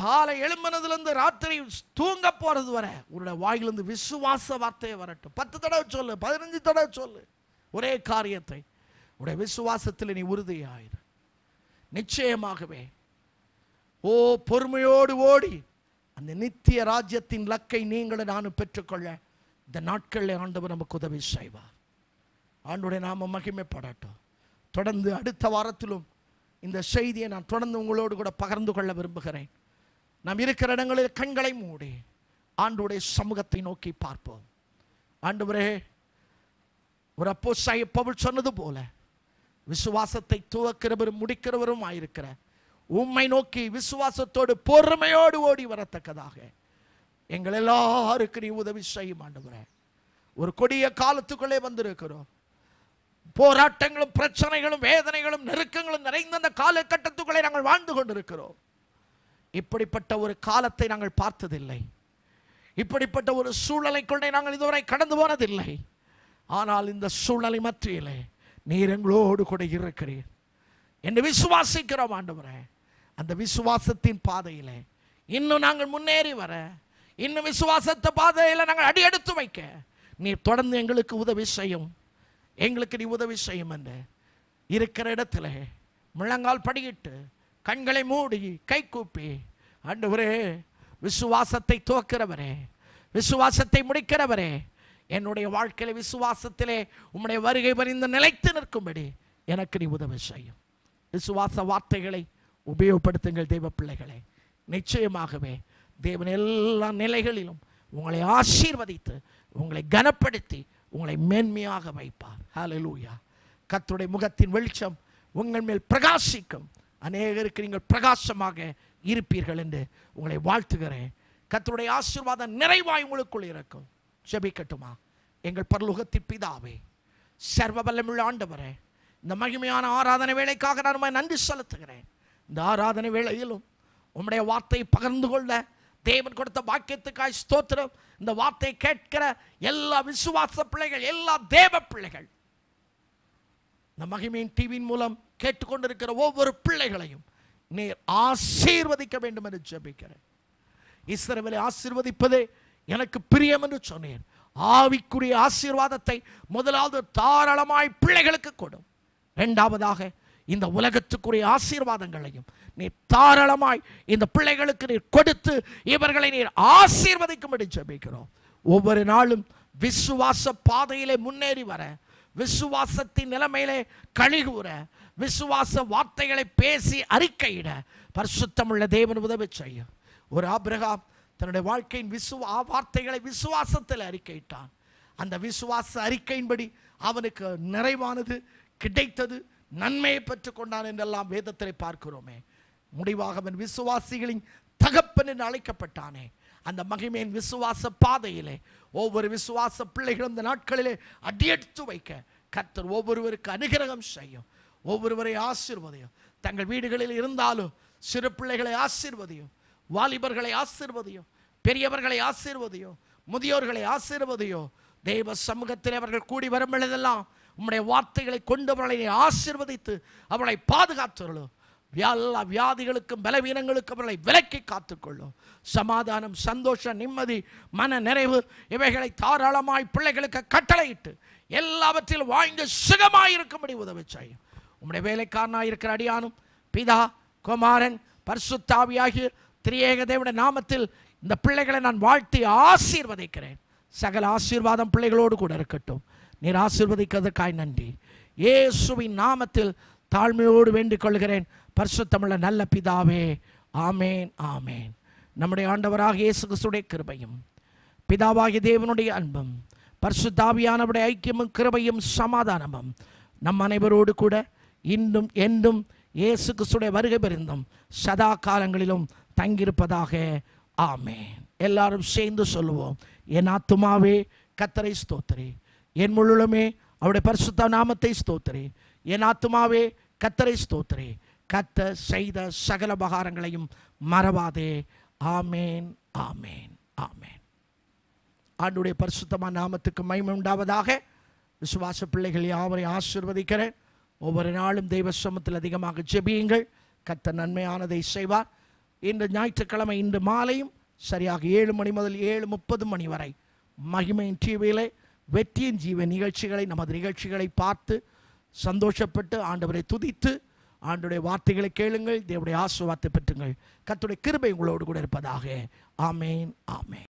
காலை எழும்பினதுலேருந்து ராத்திரி தூங்க போகிறது வரை உன்னுடைய வாயிலிருந்து விசுவாச வார்த்தையை வரட்டும். பத்து தடவை சொல்லு பதினஞ்சு தடவை சொல்லு. ஒரே காரியத்தை உடைய விசுவாசத்தில் நீ உறுதியாயிரு. நிச்சயமாகவே ஓ பொறுமையோடு ஓடி அந்த நித்திய ராஜ்யத்தின் லக்கை நீங்களும் நானும் பெற்றுக்கொள்ள இந்த நாட்களில் ஆண்டவர் நமக்கு உதவி செய்வார். ஆண்டுடைய நாம மகிமைப்படட்டும். தொடர்ந்து அடுத்த வாரத்திலும் இந்த செய்தியை நான் தொடர்ந்து உங்களோடு கூட பகிர்ந்து கொள்ள விரும்புகிறேன். நாம் இருக்கிற இடங்களில் கண்களை மூடி. ஆண்டுடைய சமூகத்தை நோக்கி பார்ப்போம். ஆண்டவரே ஒரு அப்போ பவுல் சொன்னது போல விசுவாசத்தை துவக்கிறவரும் முடிக்கிறவரும் ஆயிருக்கிற உம்மை நோக்கி விசுவாசத்தோடு பொறுமையோடு ஓடி வரத்தக்கதாக எங்கள் எல்லாருக்கும் நீ உதவி செய்யும் ஆண்டவரே. ஒரு கொடிய காலத்துக்குள்ளே வந்திருக்கிறோம். போராட்டங்களும் பிரச்சனைகளும் வேதனைகளும் நெருக்கங்களும் நிறைந்த அந்த காலகட்டத்துக்குள்ளே நாங்கள் வாழ்ந்து கொண்டிருக்கிறோம். இப்படிப்பட்ட ஒரு காலத்தை நாங்கள் பார்த்ததில்லை. இப்படிப்பட்ட ஒரு சூழலைக்குள்ளே நாங்கள் இதுவரை கடந்து போனதில்லை. ஆனால் இந்த சூழலை மத்தியிலே நீர் எங்களோடு கூட இருக்கிறீர். என்று விசுவாசிக்கிறோம் ஆண்டவரே. அந்த விசுவாசத்தின் பாதையிலே இன்னும் நாங்கள் முன்னேறி வர இன்னும் விசுவாசத்தை பாதையில் நாங்கள் அடி எடுத்து வைக்க. நீ தொடர்ந்து எங்களுக்கு உதவி செய்யும். எங்களுக்கு நீ உதவி செய்யும் என்று இருக்கிற இடத்துல முழங்கால் படியிட்டு கண்களை மூடி கை கூப்பி ஆண்டவரே விசுவாசத்தை துவக்கிறவரே விசுவாசத்தை முடிக்கிறவரே என்னுடைய வாழ்க்கையில விசுவாசத்திலே உம்முடைய வருகை வரிந்து நிலைத்து நிற்கும்படி எனக்கு நீ உதவி செய்யும். விசுவாச வார்த்தைகளை உபயோகப்படுத்துங்கள் தெய்வ பிள்ளைகளை. நிச்சயமாகவே தேவன் எல்லா நிலைகளிலும் உங்களை ஆசீர்வதித்து உங்களை கனப்படுத்தி உங்களை மேன்மையாக வைப்பார். ஹலலூயா கத்துடைய முகத்தின் வெளிச்சம் உங்கள் மேல் பிரகாசிக்கும். அநேகருக்கு நீங்கள் பிரகாசமாக இருப்பீர்கள் என்று உங்களை வாழ்த்துகிறேன். கத்தருடைய ஆசீர்வாதம் நிறைவாய் உங்களுக்குள் இருக்கும். ஜெபிக்கட்டுமா? எங்கள் பரலோகத்தின் பிதாவே சர்வ வல்லமுள்ள ஆண்டவரே இந்த மகிமையான ஆராதனை வேலைக்காக நான் நன்றி செலுத்துகிறேன். இந்த ஆராதனை வேளையிலும் உம்முடைய வார்த்தையை பகிர்ந்து கொள்ள தேவன் கொடுத்த வாக்கியத்துக்காய் ஸ்தோத்திரம். இந்த வார்த்தையை கேட்கிற எல்லா விசுவாச பிள்ளைகள் எல்லா தேவ பிள்ளைகள் இந்த மகிமையின் டிவியின் மூலம் கேட்டுக்கொண்டிருக்கிற ஒவ்வொரு பிள்ளைகளையும் நீர் ஆசீர்வதிக்க வேண்டும் என்று ஜெபிக்கிறேன். இஸ்ரவேலை ஆசீர்வதிப்பதே எனக்கு பிரியம் என்று சொன்னேன். ஆவிக்குரிய ஆசீர்வாதத்தை முதலாவது தாராளமாய் பிள்ளைகளுக்கு கொடும் இரண்டாவதாக இந்த உலகத்துக்குரிய ஆசீர்வாதங்களையும் நீ தாராளமாய் இந்த பிள்ளைகளுக்கு நீர் கொடுத்து இவர்களை நீர் ஆசீர்வதிக்கும்படி ஜெபிக்கிறோம். ஒவ்வொரு நாளும் விசுவாச பாதையிலே முன்னேறி வர விசுவாசத்தின் நிலைமையிலே கழிகூற விசுவாச வார்த்தைகளை பேசி அறிக்கையிட பரிசுத்தமுள்ள தேவன் உதவி செய்யும் ஒரு ஆபிரகாம் தன்னுடைய வாழ்க்கையின் விசுவா வார்த்தைகளை விசுவாசத்தில் அறிக்கையிட்டான். அந்த விசுவாச அறிக்கையின்படி அவனுக்கு நிறைவானது கிடைத்தது நன்மையை பெற்றுக்கொண்டான் என்றெல்லாம் வேதத்தில் பார்க்கிறோமே. முடிவாக அவன் விசுவாசிகளின் தகப்பன் என்று அழைக்கப்பட்டானே. அந்த மகிமையின் விசுவாச பாதையிலே ஒவ்வொரு விசுவாச பிள்ளைகளும் இந்த நாட்களிலே அடியெடுத்து வைக்க கர்த்தர் ஒவ்வொருவருக்கு அனுகிரகம் செய்யும். ஒவ்வொருவரை ஆசிர்வதையும். தங்கள் வீடுகளில் இருந்தாலும் சிறு பிள்ளைகளை ஆசிர்வதையும். வாலிபர்களை ஆசிர்வதையும். பெரியவர்களை ஆசிர்வதையும். முதியோர்களை ஆசிர்வதையும். தெய்வ சமூகத்தில் அவர்கள் கூடி வரும் பொழுதெல்லாம் உம்முடைய வார்த்தைகளை கொண்டு அவர்களை ஆசிர்வதித்து ஆசீர்வதித்து அவர்களை பாதுகாத்துள்ளோம் எல்லா வியாதிகளுக்கும் பலவீனங்களுக்கும் அவர்களை விலக்கி காத்துக்கொள்ளும். சமாதானம் சந்தோஷம் நிம்மதி மன நிறைவு இவைகளை தாராளமாய் பிள்ளைகளுக்கு கட்டளையிட்டு எல்லாவற்றிலும் வாழ்ந்து சுகமாய் இருக்கும்படி உதவி செய்யும். உம்முடைய வேலைக்காரனாக இருக்கிற அடியானும் பிதா குமாரன் பரிசுத்தாவியாகிய திரியேக தேவனுடைய நாமத்தில் இந்த பிள்ளைகளை நான் வாழ்த்தி ஆசீர்வதிக்கிறேன். சகல ஆசீர்வாதம் பிள்ளைகளோடு கூட இருக்கட்டும். நீர் ஆசீர்வதிக்கிறதுக்காய் நன்றி. இயேசுவின் நாமத்தில் தாழ்மையோடு வேண்டிக் கொள்கிறேன். பரிசுத்தமிழ நல்ல பிதாவே ஆமேன் ஆமேன். நம்முடைய ஆண்டவராக இயேசு கிறிஸ்துடைய கிருபையும் பிதாவாகிய தேவனுடைய அன்பும் பரிசுத்தாவியானவுடைய ஐக்கியமும் கிருபையும் சமாதானமும் நம் அனைவரோடு கூட இன்னும் என்றும் இயேசு கிறிஸ்துடைய வருகை பெருந்தும் சதா காலங்களிலும் தங்கியிருப்பதாக. ஆமேன். எல்லாரும் சேர்ந்து சொல்லுவோம். என் ஆத்துமாவே கத்தரை ஸ்தோத்திரி. என் முழுமே அவருடைய பரிசுத்த நாமத்தை ஸ்தோத்திரி. என் ஆத்துமாவே கத்தரை ஸ்தோத்திரி. கத்த செய்த சகல பகாரங்களையும் மறவாதே. ஆமேன் ஆமேன் ஆமேன். ஆண்டுடைய பரிசுத்தமான நாமத்துக்கு மகிமை விசுவாச பிள்ளைகள் யாவரை ஆசிர்வதிக்கிறேன். ஒவ்வொரு நாளும் தெய்வ சமத்தில் அதிகமாக ஜெபியுங்கள். கத்த நன்மையானதை செய்வார். இன்று ஞாயிற்றுக்கிழமை இன்று மாலையும் சரியாக ஏழு மணி முதல் ஏழு முப்பது மணி வரை மகிமையின் டிவியிலே வெற்றியின் ஜீவ நிகழ்ச்சிகளை நமது நிகழ்ச்சிகளை பார்த்து சந்தோஷப்பட்டு ஆண்டவரை துதித்து ஆண்டுடைய வார்த்தைகளை கேளுங்கள். தேவடைய ஆசுவாத்தை பெற்றுங்கள். கத்துடைய கிருபை உங்களோடு கூட இருப்பதாக. ஆமேன் ஆமேன்.